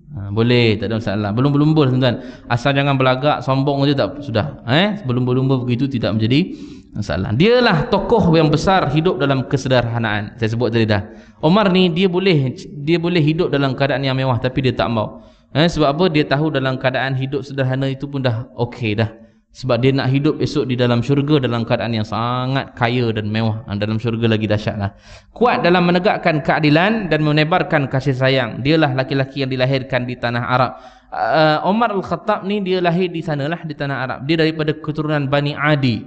Ha, boleh, tak ada masalah. Belum berlumba tuan-tuan. Asal jangan belagak, sombong saja tak sudah. Eh, belum berlumba begitu tidak menjadi masalah. Dialah tokoh yang besar hidup dalam kesederhanaan. Saya sebut tadi dah. Omar ni dia boleh dia boleh hidup dalam keadaan yang mewah tapi dia tak mau. Eh, sebab apa? Dia tahu dalam keadaan hidup sederhana itu pun dah okey dah. Sebab dia nak hidup esok di dalam syurga dalam keadaan yang sangat kaya dan mewah. Ah, dalam syurga lagi dahsyat lah kuat dalam menegakkan keadilan dan menebarkan kasih sayang. Dialah laki-laki yang dilahirkan di tanah Arab. Uh, Omar Al-Khattab ni dia lahir di sana lah di tanah Arab. Dia daripada keturunan Bani Adi.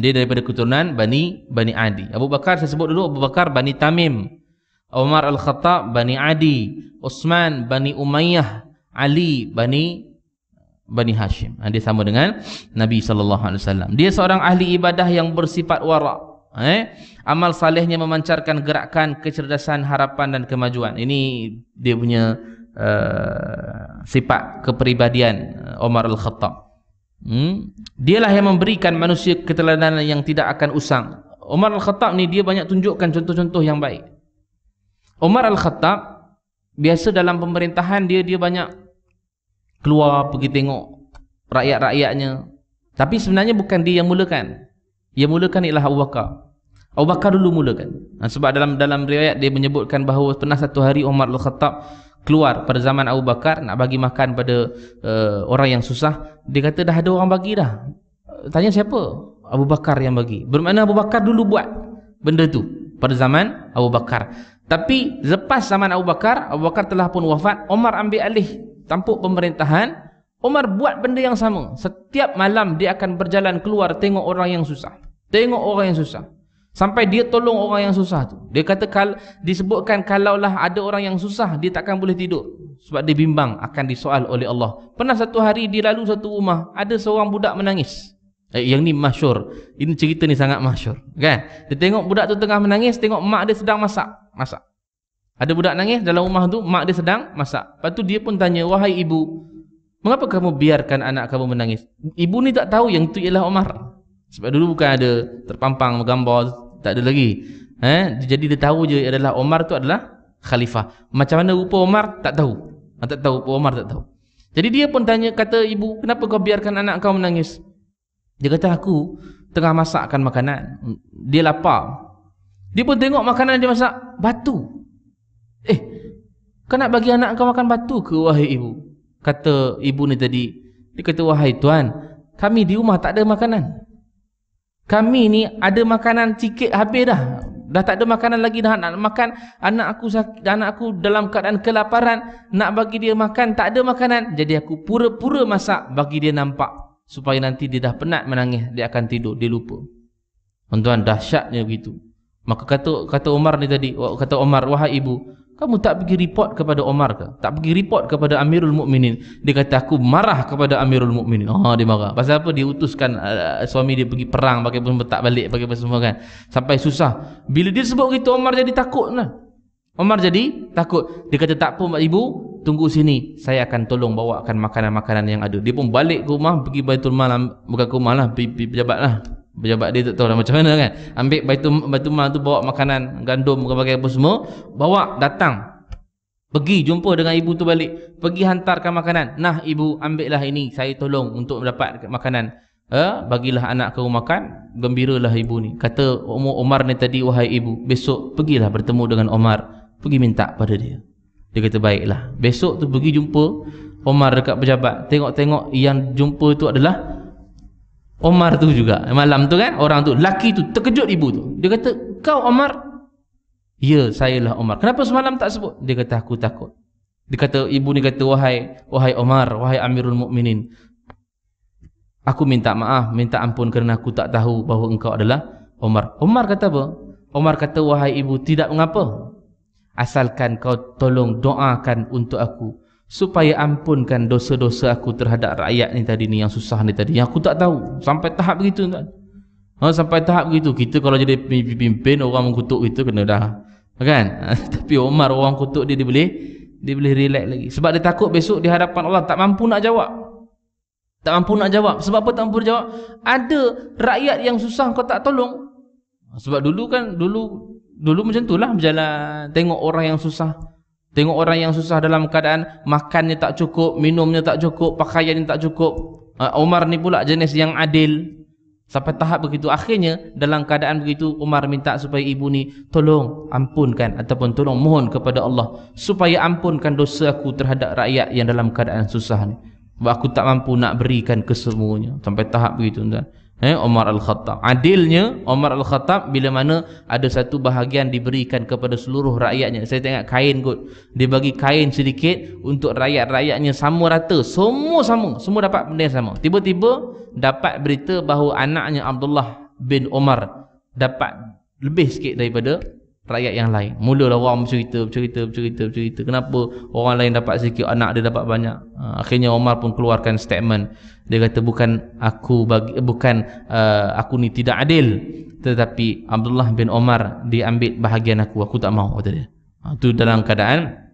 Dia daripada keturunan Bani Bani Adi. Abu Bakar saya sebut dulu Abu Bakar Bani Tamim Omar Al-Khattab Bani Adi Osman Bani Umayyah Ali Bani Bani Hashim. Ha, dia sama dengan Nabi sallallahu alaihi wasallam. Dia seorang ahli ibadah yang bersifat wara. Eh? Amal salehnya memancarkan gerakan kecerdasan, harapan dan kemajuan. Ini dia punya uh, sifat kepribadian Umar uh, Al-Khattab. Hmm? Dialah yang memberikan manusia keteladanan yang tidak akan usang. Umar Al-Khattab ni dia banyak tunjukkan contoh-contoh yang baik. Umar Al-Khattab biasa dalam pemerintahan dia dia banyak keluar pergi tengok rakyat-rakyatnya. Tapi sebenarnya bukan dia yang mulakan. Yang mulakan ialah Abu Bakar. Abu Bakar dulu mulakan. Ha, sebab dalam dalam riwayat dia menyebutkan bahawa pernah satu hari Umar Al-Khattab keluar pada zaman Abu Bakar nak bagi makan pada uh, orang yang susah. Dia kata dah ada orang bagi dah. Tanya siapa? Abu Bakar yang bagi. Bermakna Abu Bakar dulu buat benda tu pada zaman Abu Bakar tapi lepas zaman Abu Bakar Abu Bakar telah pun wafat. Umar ambil alih tampuk pemerintahan. Umar buat benda yang sama. Setiap malam dia akan berjalan keluar tengok orang yang susah. Tengok orang yang susah. Sampai dia tolong orang yang susah tu. Dia kata kal disebutkan kalaulah ada orang yang susah dia takkan boleh tidur. Sebab dia bimbang akan disoal oleh Allah. Pernah satu hari dia lalu satu rumah ada seorang budak menangis eh, yang ni masyur ini cerita ni sangat masyur kan dia tengok budak tu tengah menangis tengok mak dia sedang masak masak ada budak nangis dalam rumah tu, mak dia sedang masak. Lepas tu dia pun tanya, wahai ibu, mengapa kamu biarkan anak kamu menangis? Ibu ni tak tahu yang itu ialah Omar. Sebab dulu bukan ada terpampang gambar, tak ada lagi. Eh? Jadi dia tahu je adalah Omar tu adalah khalifah. Macam mana rupa Omar, tak tahu. Ah, tak tahu, rupa Omar tak tahu. Jadi dia pun tanya, kata ibu, kenapa kau biarkan anak kau menangis? Dia kata, aku tengah masakkan makanan. Dia lapar. Dia pun tengok makanan dia masak, batu. Eh, kau nak bagi anak kau makan batu ke wahai ibu? Kata ibu ni tadi. Dia kata, wahai tuan, kami di rumah tak ada makanan. Kami ni ada makanan sikit habis dah. Dah tak ada makanan lagi dah nak makan. Anak aku anak aku dalam keadaan kelaparan. Nak bagi dia makan, tak ada makanan. Jadi aku pura-pura masak bagi dia nampak. Supaya nanti dia dah penat menangis. Dia akan tidur, dia lupa. Tuan-tuan, dahsyatnya begitu. Maka kata kata Omar ni tadi, kata Omar, wahai ibu, kamu tak pergi report kepada Omar ke? Tak pergi report kepada Amirul Mukminin. Dia kata aku marah kepada Amirul Mukminin. Oh dia marah. Pasal apa? Dia utuskan uh, suami dia pergi perang pakai pun tak balik pakai apa semua kan. Sampai susah. Bila dia sebut gitu Omar jadi takut lah. Omar jadi takut. Dia kata tak apa mak ibu, tunggu sini. Saya akan tolong bawakan makanan-makanan yang ada. Dia pun balik ke rumah pergi Baitul Mal bukan ke rumah lah, pergi pejabat lah. Pejabat dia tak tahu lah macam mana kan. Ambil batu batu mal tu bawa makanan, gandum, pakai apa semua, bawa datang. Pergi jumpa dengan ibu tu balik. Pergi hantarkan makanan. Nah ibu ambillah ini, saya tolong untuk mendapat makanan. Eh, bagilah anak kau makan, gembiralah ibu ni. Kata Umar, ni tadi, wahai ibu, besok pergilah bertemu dengan Omar. Pergi minta pada dia. Dia kata baiklah. Besok tu pergi jumpa Omar dekat pejabat. Tengok-tengok yang jumpa tu adalah Omar tu juga. Malam tu kan orang tu laki tu terkejut ibu tu. Dia kata kau Omar? Ya saya lah Omar. Kenapa semalam tak sebut? Dia kata aku takut. Dia kata ibu ni kata wahai wahai Omar wahai Amirul Mukminin aku minta maaf minta ampun kerana aku tak tahu bahawa engkau adalah Omar. Omar kata apa? Omar kata wahai ibu tidak mengapa asalkan kau tolong doakan untuk aku supaya ampunkan dosa-dosa aku terhadap rakyat ni tadi ni yang susah ni tadi. Yang aku tak tahu. Sampai tahap begitu tuan ha, sampai tahap begitu kita kalau jadi pimpin orang mengkutuk itu kena dah. Kan? Tapi Omar orang kutuk dia dia boleh dia boleh relax lagi. Sebab dia takut besok di hadapan Allah tak mampu nak jawab. Tak mampu nak jawab. Sebab apa tak mampu jawab? Ada rakyat yang susah kau tak tolong. Sebab dulu kan dulu dulu macam itulah berjalan tengok orang yang susah Tengok orang yang susah dalam keadaan makannya tak cukup, minumnya tak cukup, pakaiannya tak cukup. Umar ni pula jenis yang adil. Sampai tahap begitu akhirnya dalam keadaan begitu Umar minta supaya ibu ni tolong ampunkan ataupun tolong mohon kepada Allah supaya ampunkan dosa aku terhadap rakyat yang dalam keadaan susah ni. Sebab aku tak mampu nak berikan kesemuanya sampai tahap begitu tuan eh, Umar Al-Khattab. Adilnya Umar Al-Khattab bila mana ada satu bahagian diberikan kepada seluruh rakyatnya. Saya tengok kain kot. Dia bagi kain sedikit untuk rakyat-rakyatnya sama rata. Semua sama. Semua dapat benda yang sama. Tiba-tiba dapat berita bahawa anaknya Abdullah bin Umar dapat lebih sikit daripada rakyat yang lain. Mulalah orang bercerita bercerita bercerita bercerita. Kenapa orang lain dapat sikit anak dia dapat banyak? Ha, akhirnya Umar pun keluarkan statement. Dia kata bukan aku bagi bukan uh, aku ni tidak adil. Tetapi Abdullah bin Umar diambil bahagian aku. Aku tak mau kata dia. Ha, itu dalam keadaan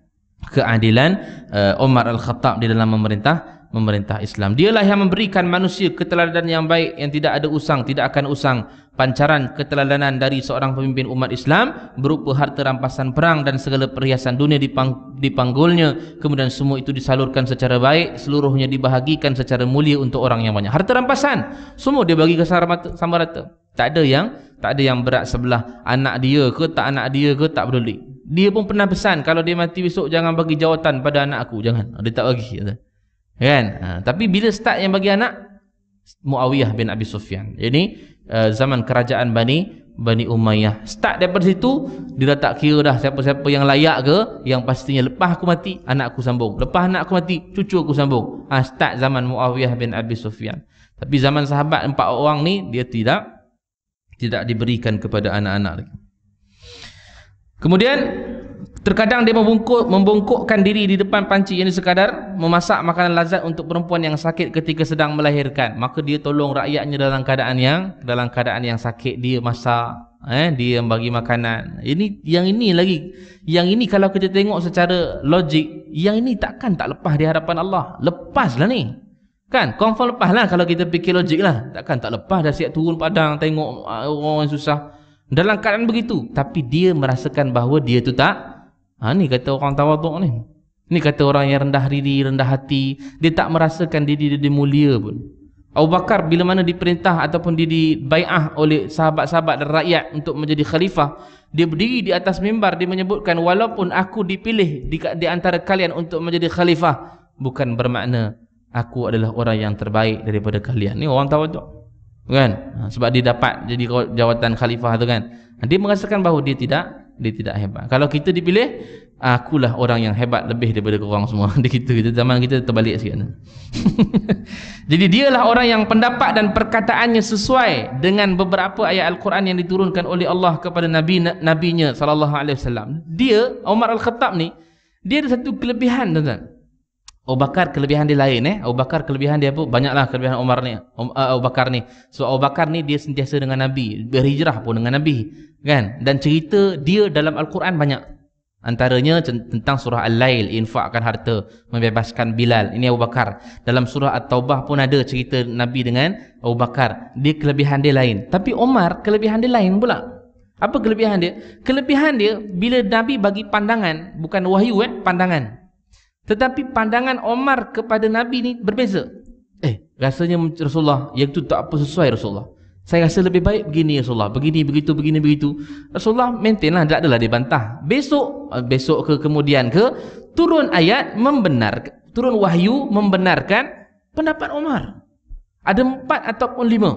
keadilan uh, Umar Al-Khattab di dalam memerintah memerintah Islam. Dialah yang memberikan manusia keteladanan yang baik yang tidak ada usang tidak akan usang. Pancaran keteladanan dari seorang pemimpin umat Islam berupa harta rampasan perang dan segala perhiasan dunia dipang, dipanggulnya. Kemudian semua itu disalurkan secara baik seluruhnya dibahagikan secara mulia untuk orang yang banyak. Harta rampasan semua dia bagi ke sama rata. Tak ada yang tak ada yang berat sebelah anak dia ke tak anak dia ke tak peduli. Dia pun pernah pesan kalau dia mati besok jangan bagi jawatan pada anak aku. Jangan. Dia tak bagi kan ha, tapi bila start yang bagi anak Muawiyah bin Abi Sufyan ini uh, zaman kerajaan Bani Bani Umayyah. Start daripada situ, dia dah tak kira dah siapa-siapa yang layak ke, yang pastinya lepas aku mati, anak aku sambung. Lepas anak aku mati, cucu aku sambung. Ha, start zaman Muawiyah bin Abi Sufyan. Tapi zaman sahabat empat orang ni, dia tidak tidak diberikan kepada anak-anak lagi. Kemudian, Terkadang dia membungkuk, membungkukkan diri di depan panci ini sekadar memasak makanan lazat untuk perempuan yang sakit ketika sedang melahirkan. Maka dia tolong rakyatnya dalam keadaan yang dalam keadaan yang sakit dia masak, eh dia bagi makanan. Ini yang ini lagi. Yang ini kalau kita tengok secara logik, yang ini takkan tak lepas di hadapan Allah. Lepaslah ni. Kan? Confirm lepaslah kalau kita fikir logik lah. Takkan tak lepas dah siap turun padang tengok ah, orang yang susah. Dalam keadaan begitu, tapi dia merasakan bahawa dia tu tak Ha ni kata orang tawaduk ni. Ni kata orang yang rendah diri, rendah hati, dia tak merasakan diri dia, mulia pun. Abu Bakar bila mana diperintah ataupun dia dibai'ah oleh sahabat-sahabat dan rakyat untuk menjadi khalifah, dia berdiri di atas mimbar dia menyebutkan walaupun aku dipilih di, di antara kalian untuk menjadi khalifah, bukan bermakna aku adalah orang yang terbaik daripada kalian. Ni orang tawaduk. Kan? Ha, sebab dia dapat jadi jawatan khalifah tu kan. Dia merasakan bahawa dia tidak dia tidak hebat. Kalau kita dipilih, akulah orang yang hebat lebih daripada korang semua. Di kita, kita zaman kita terbalik sikit. Jadi dialah orang yang pendapat dan perkataannya sesuai dengan beberapa ayat Al-Quran yang diturunkan oleh Allah kepada Nabi Nabinya sallallahu alaihi wasallam. Dia Umar Al-Khattab ni, dia ada satu kelebihan tuan-tuan. Abu Bakar kelebihan dia lain eh. Abu Bakar kelebihan dia apa? Banyaklah kelebihan Umar ni. Um, uh, Abu Bakar ni. So Abu Bakar ni dia sentiasa dengan Nabi. Berhijrah pun dengan Nabi. Kan? Dan cerita dia dalam Al-Quran banyak. Antaranya tentang surah Al-Lail. Infakkan harta. Membebaskan Bilal. Ini Abu Bakar. Dalam surah At-Taubah pun ada cerita Nabi dengan Abu Bakar. Dia kelebihan dia lain. Tapi Umar kelebihan dia lain pula. Apa kelebihan dia? Kelebihan dia bila Nabi bagi pandangan. Bukan wahyu eh. Pandangan. Tetapi pandangan Omar kepada Nabi ni berbeza. Eh, rasanya Rasulullah yang tu tak apa sesuai Rasulullah. Saya rasa lebih baik begini Rasulullah. Begini, begitu, begini, begitu. Rasulullah maintain lah. Tak adalah dia bantah. Besok, eh, besok ke kemudian ke, turun ayat membenarkan, turun wahyu membenarkan pendapat Omar. Ada empat ataupun lima.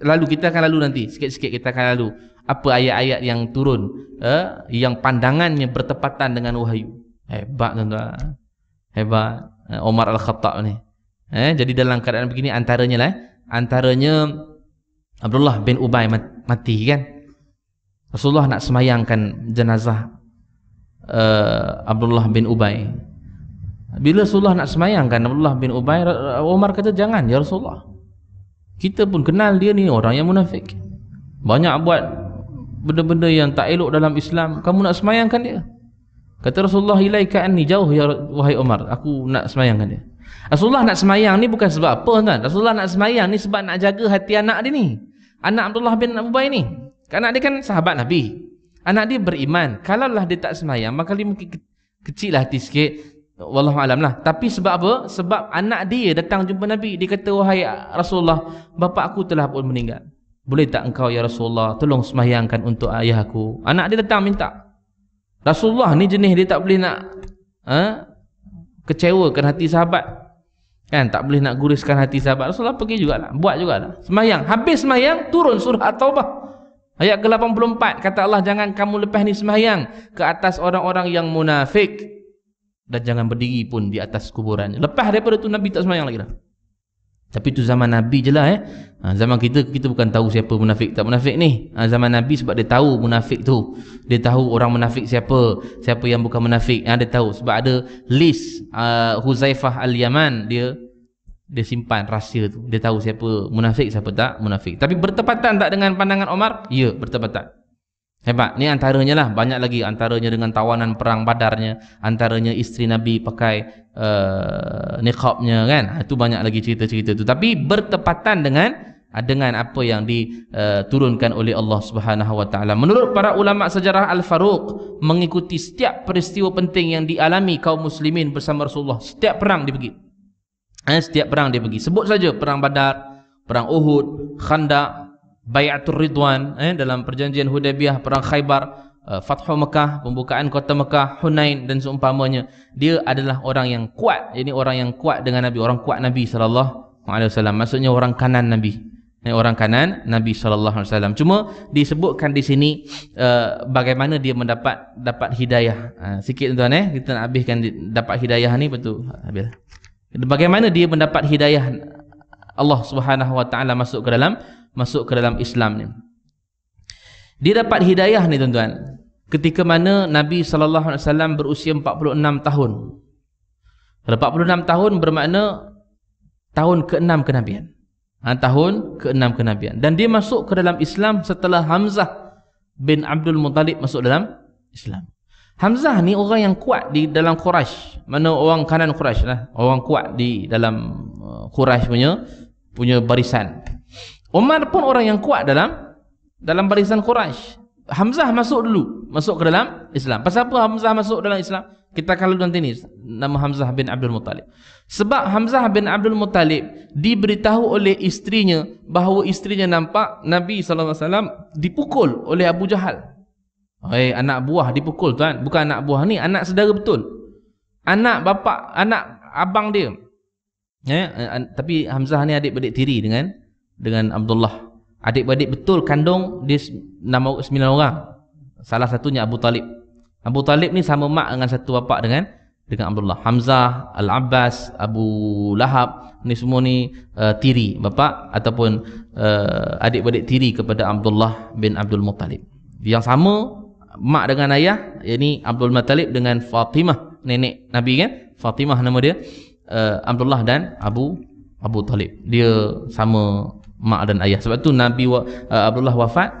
Lalu kita akan lalu nanti. Sikit-sikit kita akan lalu. Apa ayat-ayat yang turun. Eh, yang pandangannya bertepatan dengan wahyu. Hebat tuan-tuan hebat. Eh, Omar Al-Khattab ni. Eh, jadi dalam keadaan begini antaranya lah antaranya Abdullah bin Ubay mati kan? Rasulullah nak semayangkan jenazah uh, Abdullah bin Ubay. Bila Rasulullah nak semayangkan Abdullah bin Ubay Omar kata jangan ya Rasulullah. Kita pun kenal dia ni orang yang munafik. Banyak buat benda-benda yang tak elok dalam Islam. Kamu nak semayangkan dia Kata Rasulullah ilaika anni jauh ya wahai Umar, aku nak semayangkan dia. Rasulullah nak semayang ni bukan sebab apa tuan. Rasulullah nak semayang ni sebab nak jaga hati anak dia ni. Anak Abdullah bin Abu Bay ni. Anak dia kan sahabat Nabi. Anak dia beriman. Kalaulah dia tak semayang, maka dia mungkin kecil lah hati sikit wallahu alam lah tapi sebab apa sebab anak dia datang jumpa nabi dia kata wahai rasulullah bapa aku telah pun meninggal boleh tak engkau ya rasulullah tolong sembahyangkan untuk ayah aku anak dia datang minta rasulullah ni jenis dia tak boleh nak ha, kecewakan hati sahabat. Kan tak boleh nak guriskan hati sahabat. Rasulullah pergi jugalah buat jugalah. Sembahyang habis sembahyang turun surah at-taubah. Ayat ke-84 kata Allah jangan kamu lepas ni sembahyang ke atas orang-orang yang munafik. Dan jangan berdiri pun di atas kuburan. Lepas daripada tu Nabi tak sembahyang lagi dah. Tapi tu zaman Nabi je lah eh. Ha, zaman kita, kita bukan tahu siapa munafik tak munafik ni. Ha, zaman Nabi sebab dia tahu munafik tu. Dia tahu orang munafik siapa. Siapa yang bukan munafik. Ha, dia tahu sebab ada list uh, Huzaifah Al-Yaman. Dia dia simpan rahsia tu. Dia tahu siapa munafik siapa tak munafik. Tapi bertepatan tak dengan pandangan Omar? Ya, bertepatan. Hebat. Ni antaranya lah. Banyak lagi antaranya dengan tawanan perang badarnya. Antaranya isteri Nabi pakai uh, niqabnya kan. Itu banyak lagi cerita-cerita tu. Tapi bertepatan dengan uh, dengan apa yang diturunkan uh, oleh Allah Subhanahu Wa Taala. Menurut para ulama sejarah Al-Faruq mengikuti setiap peristiwa penting yang dialami kaum muslimin bersama Rasulullah. Setiap perang dia pergi. Eh, setiap perang dia pergi. Sebut saja perang Badar, perang Uhud, Khandaq, Bayatul Ridwan eh, dalam perjanjian Hudaybiyah perang Khaybar uh, Fathu Mekah pembukaan kota Mekah Hunain dan seumpamanya dia adalah orang yang kuat. Ini orang yang kuat dengan Nabi orang kuat Nabi wasallam. Maksudnya orang kanan Nabi. Ini orang kanan Nabi wasallam. Cuma disebutkan di sini uh, bagaimana dia mendapat dapat hidayah. Uh, sikit tuan eh. Kita nak habiskan dapat hidayah ni betul? Bagaimana dia mendapat hidayah Allah Subhanahu wa taala masuk ke dalam masuk ke dalam Islam ni. Dia dapat hidayah ni tuan-tuan. Ketika mana Nabi wasallam berusia 46 tahun. Kalau 46 tahun bermakna tahun ke-6 kenabian. Ha, tahun ke-6 kenabian. Dan dia masuk ke dalam Islam setelah Hamzah bin Abdul Muttalib masuk dalam Islam. Hamzah ni orang yang kuat di dalam Quraisy. Mana orang kanan Quraisy lah. Orang kuat di dalam uh, Quraisy punya punya barisan. Umar pun orang yang kuat dalam dalam barisan Quraisy. Hamzah masuk dulu, masuk ke dalam Islam. Pasal apa Hamzah masuk dalam Islam? Kita kalau nanti ni nama Hamzah bin Abdul Muttalib. Sebab Hamzah bin Abdul Muttalib diberitahu oleh istrinya bahawa istrinya nampak Nabi wasallam dipukul oleh Abu Jahal. Hei, anak buah dipukul tuan, bukan anak buah ni, anak saudara betul. Anak bapa, anak abang dia. Eh, tapi Hamzah ni adik-beradik tiri dengan dengan Abdullah. Adik-beradik betul kandung dia nama sembilan orang. Salah satunya Abu Talib. Abu Talib ni sama mak dengan satu bapa dengan dengan Abdullah. Hamzah, Al-Abbas, Abu Lahab ni semua ni uh, tiri bapa ataupun uh, adik-beradik tiri kepada Abdullah bin Abdul Muttalib. Yang sama mak dengan ayah yakni Abdul Muttalib dengan Fatimah nenek Nabi kan? Fatimah nama dia. Uh, Abdullah dan Abu Abu Talib. Dia sama mak dan ayah. Sebab tu Nabi uh, Abdullah wafat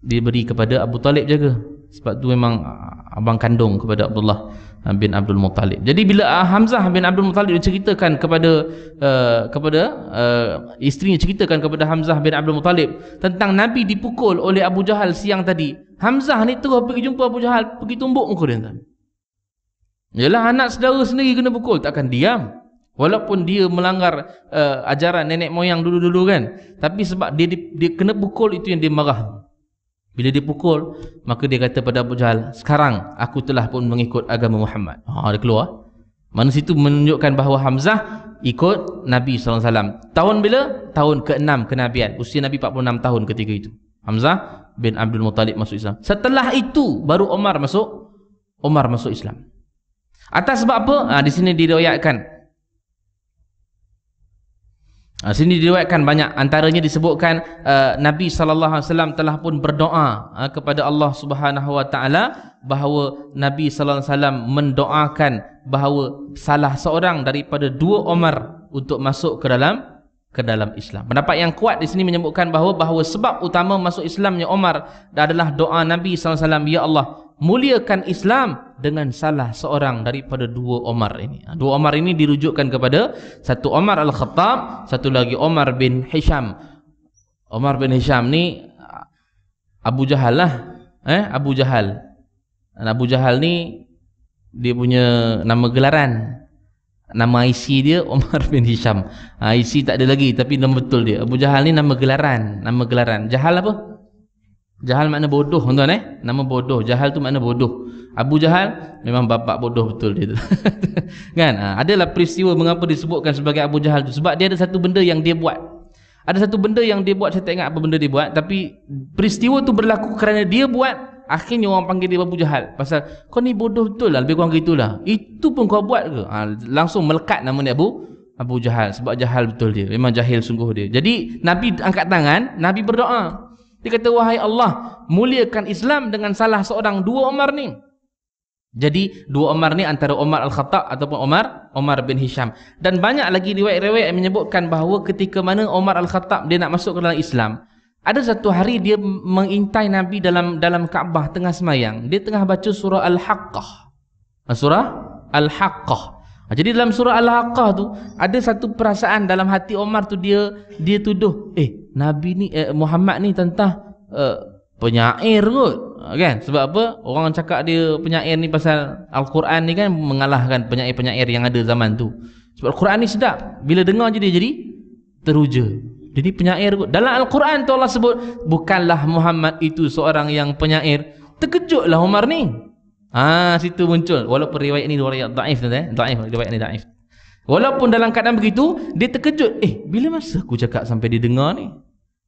diberi kepada Abu Talib jaga. Sebab tu memang uh, abang kandung kepada Abdullah uh, bin Abdul Muttalib. Jadi bila uh, Hamzah bin Abdul Muttalib diceritakan kepada uh, kepada uh, isterinya ceritakan kepada Hamzah bin Abdul Muttalib tentang Nabi dipukul oleh Abu Jahal siang tadi. Hamzah ni terus pergi jumpa Abu Jahal pergi tumbuk muka dia Yalah anak saudara sendiri kena pukul takkan diam Walaupun dia melanggar uh, ajaran nenek moyang dulu-dulu kan. Tapi sebab dia, dia, dia kena pukul itu yang dia marah. Bila dia pukul, maka dia kata pada Abu Jahal, sekarang aku telah pun mengikut agama Muhammad. Ha, dia keluar. Mana situ menunjukkan bahawa Hamzah ikut Nabi SAW. Tahun bila? Tahun ke-6 kenabian. Usia Nabi 46 tahun ketika itu. Hamzah bin Abdul Muttalib masuk Islam. Setelah itu, baru Omar masuk. Omar masuk Islam. Atas sebab apa? Ha, di sini diriwayatkan. Ha, sini diriwayatkan banyak antaranya disebutkan uh, Nabi sallallahu alaihi wasallam telah pun berdoa uh, kepada Allah Subhanahu wa taala bahawa Nabi sallallahu alaihi wasallam mendoakan bahawa salah seorang daripada dua Umar untuk masuk ke dalam ke dalam Islam. Pendapat yang kuat di sini menyebutkan bahawa bahawa sebab utama masuk Islamnya Umar adalah doa Nabi sallallahu alaihi wasallam ya Allah muliakan Islam dengan salah seorang daripada dua Omar ini. Ha, dua Omar ini dirujukkan kepada satu Omar Al-Khattab, satu lagi Omar bin Hisham. Omar bin Hisham ni Abu Jahal lah. Eh, Abu Jahal. Dan Abu Jahal ni dia punya nama gelaran nama IC dia Omar bin Hisham ha, IC tak ada lagi tapi nama betul dia Abu Jahal ni nama gelaran nama gelaran Jahal apa? Jahal makna bodoh tuan eh? Nama bodoh. Jahal tu makna bodoh. Abu Jahal memang bapak bodoh betul dia tu. Kan? Ha, adalah peristiwa mengapa disebutkan sebagai Abu Jahal tu. Sebab dia ada satu benda yang dia buat. Ada satu benda yang dia buat saya tak ingat apa benda dia buat tapi peristiwa tu berlaku kerana dia buat akhirnya orang panggil dia Abu Jahal. Pasal kau ni bodoh betul lah lebih kurang gitulah itu pun kau buat ke? Ha, langsung melekat nama dia Abu Abu Jahal sebab jahal betul dia. Memang jahil sungguh dia. Jadi Nabi angkat tangan Nabi berdoa dia kata wahai Allah muliakan Islam dengan salah seorang dua Umar ni jadi dua Umar ni antara Umar Al-Khattab ataupun Umar Umar bin Hisham dan banyak lagi riwayat-riwayat yang menyebutkan bahawa ketika mana Umar Al-Khattab dia nak masuk ke dalam Islam ada satu hari dia mengintai Nabi dalam dalam Kaabah tengah semayang. Dia tengah baca surah Al-Haqqah. Ha, surah Al-Haqqah. Ha, jadi dalam surah Al-Haqqah tu ada satu perasaan dalam hati Omar tu dia dia tuduh, eh Nabi ni eh, Muhammad ni tentang uh, penyair kot. Ha, kan? Sebab apa? Orang cakap dia penyair ni pasal Al-Quran ni kan mengalahkan penyair-penyair yang ada zaman tu. Sebab Al-Quran ni sedap. Bila dengar je dia jadi teruja. Jadi penyair dalam Al-Quran tu Allah sebut bukanlah Muhammad itu seorang yang penyair. Terkejutlah Umar ni. Ah situ muncul walaupun riwayat ni riwayat dhaif tu eh. Dhaif riwayat ni dhaif. Walaupun dalam keadaan begitu dia terkejut. Eh bila masa aku cakap sampai dia dengar ni?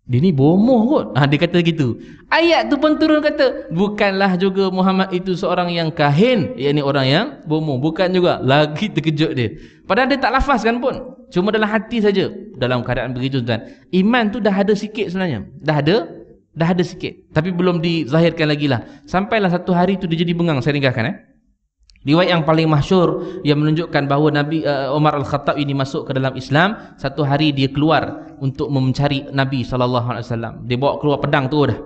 Dia ni bomoh kot. Ha, dia kata gitu. Ayat tu pun turun kata. Bukanlah juga Muhammad itu seorang yang kahin. Ia ni orang yang bomoh. Bukan juga. Lagi terkejut dia. Padahal dia tak lafazkan pun. Cuma dalam hati saja dalam keadaan begitu tuan. Iman tu dah ada sikit sebenarnya. Dah ada dah ada sikit. Tapi belum dizahirkan lagi lah. Sampailah satu hari tu dia jadi bengang saya ringkaskan eh. Riwayat yang paling masyur yang menunjukkan bahawa Nabi uh, Umar Al-Khattab ini masuk ke dalam Islam, satu hari dia keluar untuk mencari Nabi wasallam. Dia bawa keluar pedang tu dah.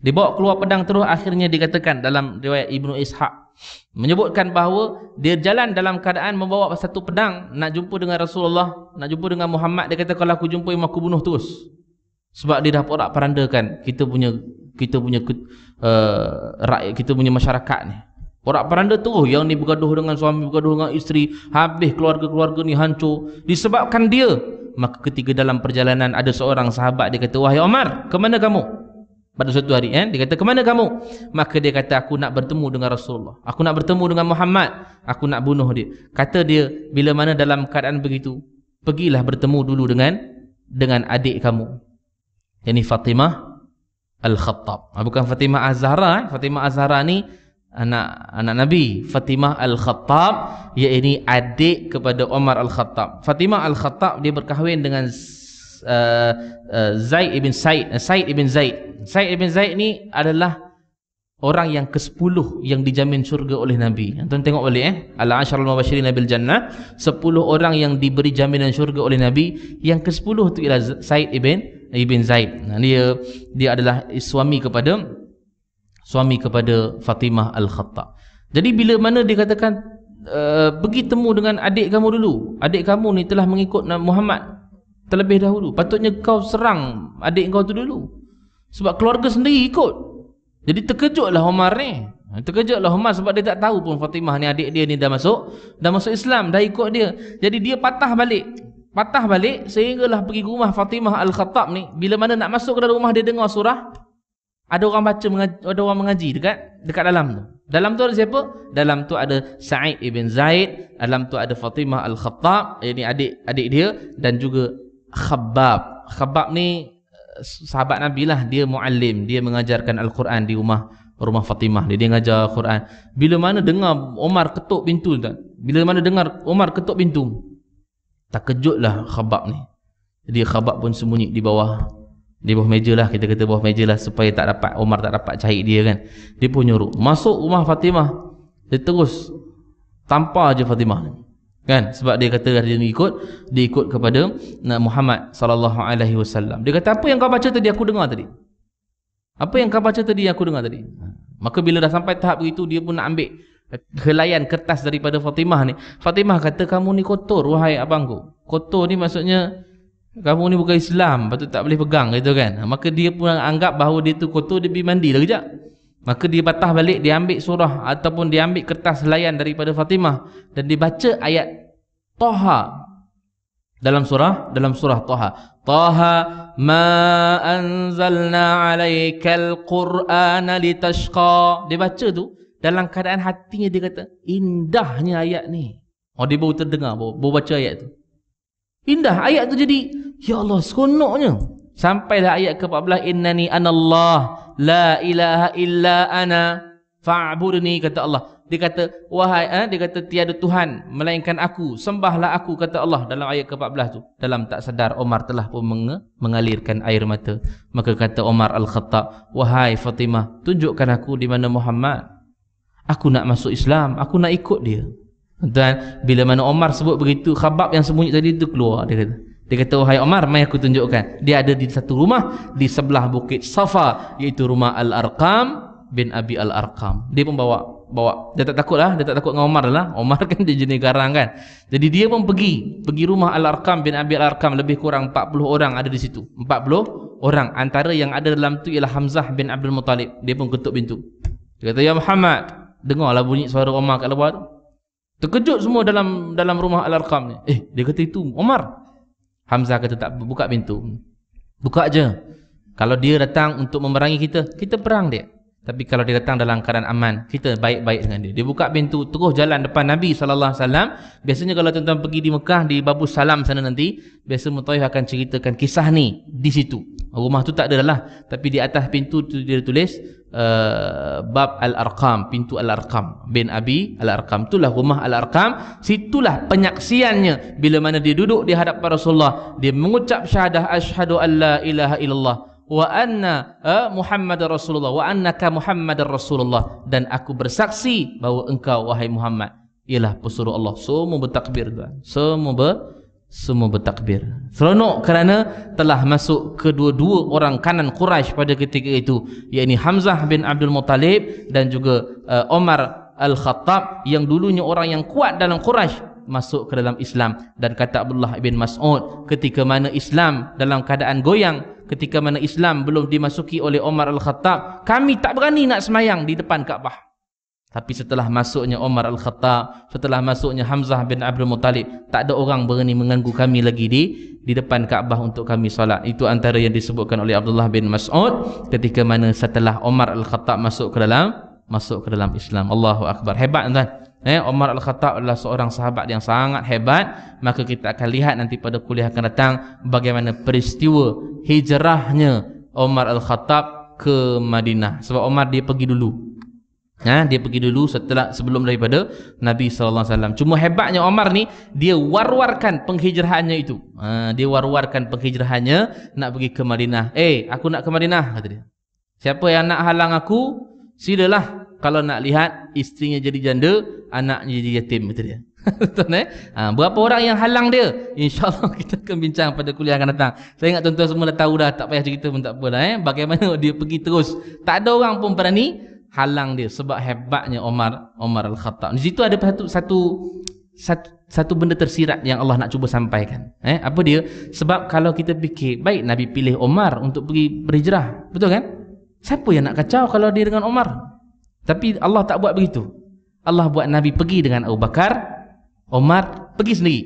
Dia bawa keluar pedang terus akhirnya dikatakan dalam riwayat Ibnu Ishaq menyebutkan bahawa dia jalan dalam keadaan membawa satu pedang nak jumpa dengan Rasulullah nak jumpa dengan Muhammad dia kata kalau aku jumpa aku bunuh terus sebab dia dah porak perandakan kita punya kita punya uh, rakyat kita punya masyarakat ni. Porak peranda tu yang ni bergaduh dengan suami bergaduh dengan isteri habis keluarga-keluarga ni hancur. Disebabkan dia maka ketika dalam perjalanan ada seorang sahabat dia kata wahai Omar ke mana kamu? Pada suatu hari eh dia kata ke mana kamu? Maka dia kata aku nak bertemu dengan Rasulullah. Aku nak bertemu dengan Muhammad. Aku nak bunuh dia. Kata dia bila mana dalam keadaan begitu pergilah bertemu dulu dengan dengan adik kamu yakni Fatimah Al-Khattab. Ah, bukan Fatimah Az-Zahra eh. Fatimah Az-Zahra ni anak anak Nabi. Fatimah Al-Khattab yakni adik kepada Umar Al-Khattab. Fatimah Al-Khattab dia berkahwin dengan uh, uh, Zaid ibn Said uh, Said ibn Zaid. Said ibn Zaid ni adalah orang yang ke-10 yang dijamin syurga oleh Nabi. Tuan tengok balik eh. Al-Asharul Mubashirin Nabil Jannah, 10 orang yang diberi jaminan syurga oleh Nabi, yang ke-10 tu ialah Said ibn ibn Zaid. Dia dia adalah suami kepada suami kepada Fatimah Al-Khattab. Jadi bila mana dikatakan uh, pergi temu dengan adik kamu dulu. Adik kamu ni telah mengikut Muhammad terlebih dahulu patutnya kau serang adik kau tu dulu sebab keluarga sendiri ikut jadi terkejutlah Umar ni terkejutlah Umar sebab dia tak tahu pun Fatimah ni adik dia ni dah masuk dah masuk Islam dah ikut dia jadi dia patah balik patah balik sehinggalah pergi rumah Fatimah Al-Khattab ni bila mana nak masuk ke dalam rumah dia dengar surah ada orang baca ada orang mengaji dekat dekat dalam tu dalam tu ada siapa dalam tu ada Sa'id ibn Zaid dalam tu ada Fatimah Al-Khattab ini adik adik dia dan juga Khabbab. Khabbab ni eh, sahabat Nabi lah. Dia muallim. Dia mengajarkan Al-Quran di rumah rumah Fatimah. Dia, dia ngajar Al-Quran. Bila mana dengar Omar ketuk pintu tak? Bila mana dengar Omar ketuk pintu. Tak kejutlah Khabbab ni. Jadi Khabbab pun sembunyi di bawah di bawah meja lah. Kita kata bawah meja lah supaya tak dapat Omar tak dapat cari dia kan. Dia pun nyuruh masuk rumah Fatimah. Dia terus tampar je Fatimah ni. Kan? Sebab dia kata dia ikut dia ikut kepada Muhammad sallallahu alaihi wasallam. Dia kata apa yang kau baca tadi aku dengar tadi? Apa yang kau baca tadi aku dengar tadi? Maka bila dah sampai tahap begitu dia pun nak ambil helaian kertas daripada Fatimah ni Fatimah kata kamu ni kotor wahai abangku kotor ni maksudnya kamu ni bukan Islam patut tak boleh pegang gitu kan maka dia pun anggap bahawa dia tu kotor dia pergi mandi lah kejap Maka dia batah balik, dia ambil surah ataupun dia ambil kertas layan daripada Fatimah dan dibaca ayat Taha dalam surah dalam surah Taha. Taha ma anzalna alaikal qur'ana litashqa. Dia baca tu dalam keadaan hatinya dia kata, indahnya ayat ni. Oh dia baru terdengar baru, baru baca ayat tu. Indah ayat tu jadi, ya Allah seronoknya. Sampailah ayat ke-14 innani anallah la ilaha illa ana fa'budni kata Allah. Dia kata wahai eh, dia kata tiada tuhan melainkan aku, sembahlah aku kata Allah dalam ayat ke-14 tu. Dalam tak sadar Omar telah pun meng mengalirkan air mata. Maka kata Omar Al-Khattab, wahai Fatimah, tunjukkan aku di mana Muhammad. Aku nak masuk Islam, aku nak ikut dia. Dan bila mana Omar sebut begitu, khabab yang sembunyi tadi itu keluar dia kata. Dia kata, wahai Omar, mai aku tunjukkan. Dia ada di satu rumah, di sebelah bukit Safa, iaitu rumah Al-Arqam bin Abi Al-Arqam. Dia pun bawa, bawa. Dia tak takut lah, dia tak takut dengan Omar lah. Omar kan dia jenis garang kan. Jadi dia pun pergi, pergi rumah Al-Arqam bin Abi Al-Arqam, lebih kurang 40 orang ada di situ. 40 orang. Antara yang ada dalam tu ialah Hamzah bin Abdul Muttalib. Dia pun ketuk pintu. Dia kata, Ya Muhammad, dengarlah bunyi suara Omar kat luar tu. Terkejut semua dalam dalam rumah Al-Arqam ni. Eh, dia kata itu Omar. Hamzah kata tak buka pintu. Buka aja. Kalau dia datang untuk memerangi kita, kita perang dia. Tapi kalau dia datang dalam keadaan aman, kita baik-baik dengan dia. Dia buka pintu, terus jalan depan Nabi sallallahu alaihi wasallam. Biasanya kalau tuan-tuan pergi di Mekah di Babu Salam sana nanti, biasa Mutaif akan ceritakan kisah ni di situ. Rumah tu tak ada lah, tapi di atas pintu tu dia tulis uh, bab Al-Arqam, pintu Al-Arqam. Bin Abi Al-Arqam. Itulah rumah Al-Arqam, situlah penyaksiannya. Bila mana dia duduk di hadapan Rasulullah, dia mengucap syahadah asyhadu alla ilaha illallah wa anna uh, Muhammad Rasulullah wa annaka Muhammad Rasulullah. Dan aku bersaksi bahawa engkau wahai Muhammad ialah pesuruh Allah. Semua bertakbir tuan. Semua ber semua bertakbir. Seronok kerana telah masuk kedua-dua orang kanan Quraisy pada ketika itu yakni Hamzah bin Abdul Muttalib dan juga uh, Omar Al-Khattab yang dulunya orang yang kuat dalam Quraisy masuk ke dalam Islam. Dan kata Abdullah bin Mas'ud ketika mana Islam dalam keadaan goyang ketika mana Islam belum dimasuki oleh Omar Al-Khattab kami tak berani nak semayang di depan Kaabah tapi setelah masuknya Omar Al-Khattab setelah masuknya Hamzah bin Abdul Muttalib tak ada orang berani mengganggu kami lagi di di depan Kaabah untuk kami solat itu antara yang disebutkan oleh Abdullah bin Mas'ud ketika mana setelah Omar Al-Khattab masuk ke dalam masuk ke dalam Islam Allahu Akbar hebat tuan Eh, Omar Al-Khattab adalah seorang sahabat yang sangat hebat. Maka kita akan lihat nanti pada kuliah akan datang bagaimana peristiwa hijrahnya Omar Al-Khattab ke Madinah. Sebab Omar dia pergi dulu. Ha, dia pergi dulu setelah sebelum daripada Nabi sallallahu alaihi wasallam. Cuma hebatnya Omar ni dia war-warkan penghijrahannya itu. Ha, dia war-warkan penghijrahannya nak pergi ke Madinah. Eh, aku nak ke Madinah kata dia. Siapa yang nak halang aku? Silalah kalau nak lihat istrinya jadi janda, anaknya jadi yatim betul dia. Betul eh? Ha, berapa orang yang halang dia? Insya-Allah kita akan bincang pada kuliah akan datang. Saya ingat tuan-tuan semua dah tahu dah, tak payah cerita pun tak apalah eh. Bagaimana dia pergi terus. Tak ada orang pun berani halang dia sebab hebatnya Omar Omar Al-Khattab. Di situ ada satu satu satu satu benda tersirat yang Allah nak cuba sampaikan. Eh, apa dia? Sebab kalau kita fikir, baik Nabi pilih Omar untuk pergi berhijrah. Betul kan? Siapa yang nak kacau kalau dia dengan Omar? Tapi Allah tak buat begitu. Allah buat Nabi pergi dengan Abu Bakar, Omar pergi sendiri.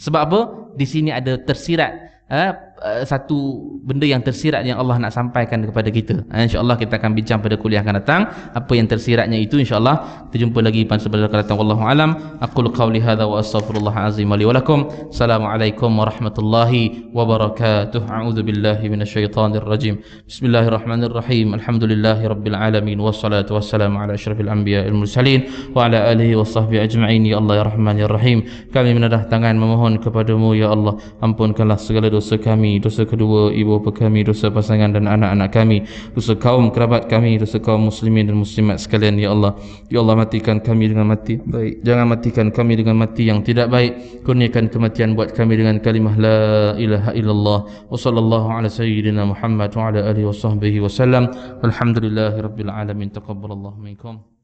Sebab apa? Di sini ada tersirat uh, uh, satu benda yang tersirat yang Allah nak sampaikan kepada kita. Uh, InsyaAllah kita akan bincang pada kuliah akan datang. Apa yang tersiratnya itu insyaAllah. Kita jumpa lagi pada sebelah datang. Wallahu'alam. Aku qawli hadha wa astaghfirullahalazim wa walakum. Assalamualaikum warahmatullahi wabarakatuh. A'udhu billahi minasyaitanir rajim. Bismillahirrahmanirrahim. Alhamdulillahi rabbil alamin. Wassalatu wassalamu ala ashrafil anbiya il mursalin. Wa ala alihi wa sahbihi ajma'in. Ya Allah ya Rahman ya Rahim. Kami menadah tangan memohon kepadamu ya Allah. Ampunkanlah segala dosa kami, dosa kedua ibu bapa kami, dosa pasangan dan anak-anak kami, dosa kaum kerabat kami, dosa kaum muslimin dan muslimat sekalian ya Allah. Ya Allah matikan kami dengan mati baik. Jangan matikan kami dengan mati yang tidak baik. Kurniakan kematian buat kami dengan kalimah la ilaha illallah. Wa sallallahu ala sayyidina Muhammad wa ala alihi wa sahbihi. Walhamdulillahirabbil alamin. Taqabbalallahu minkum.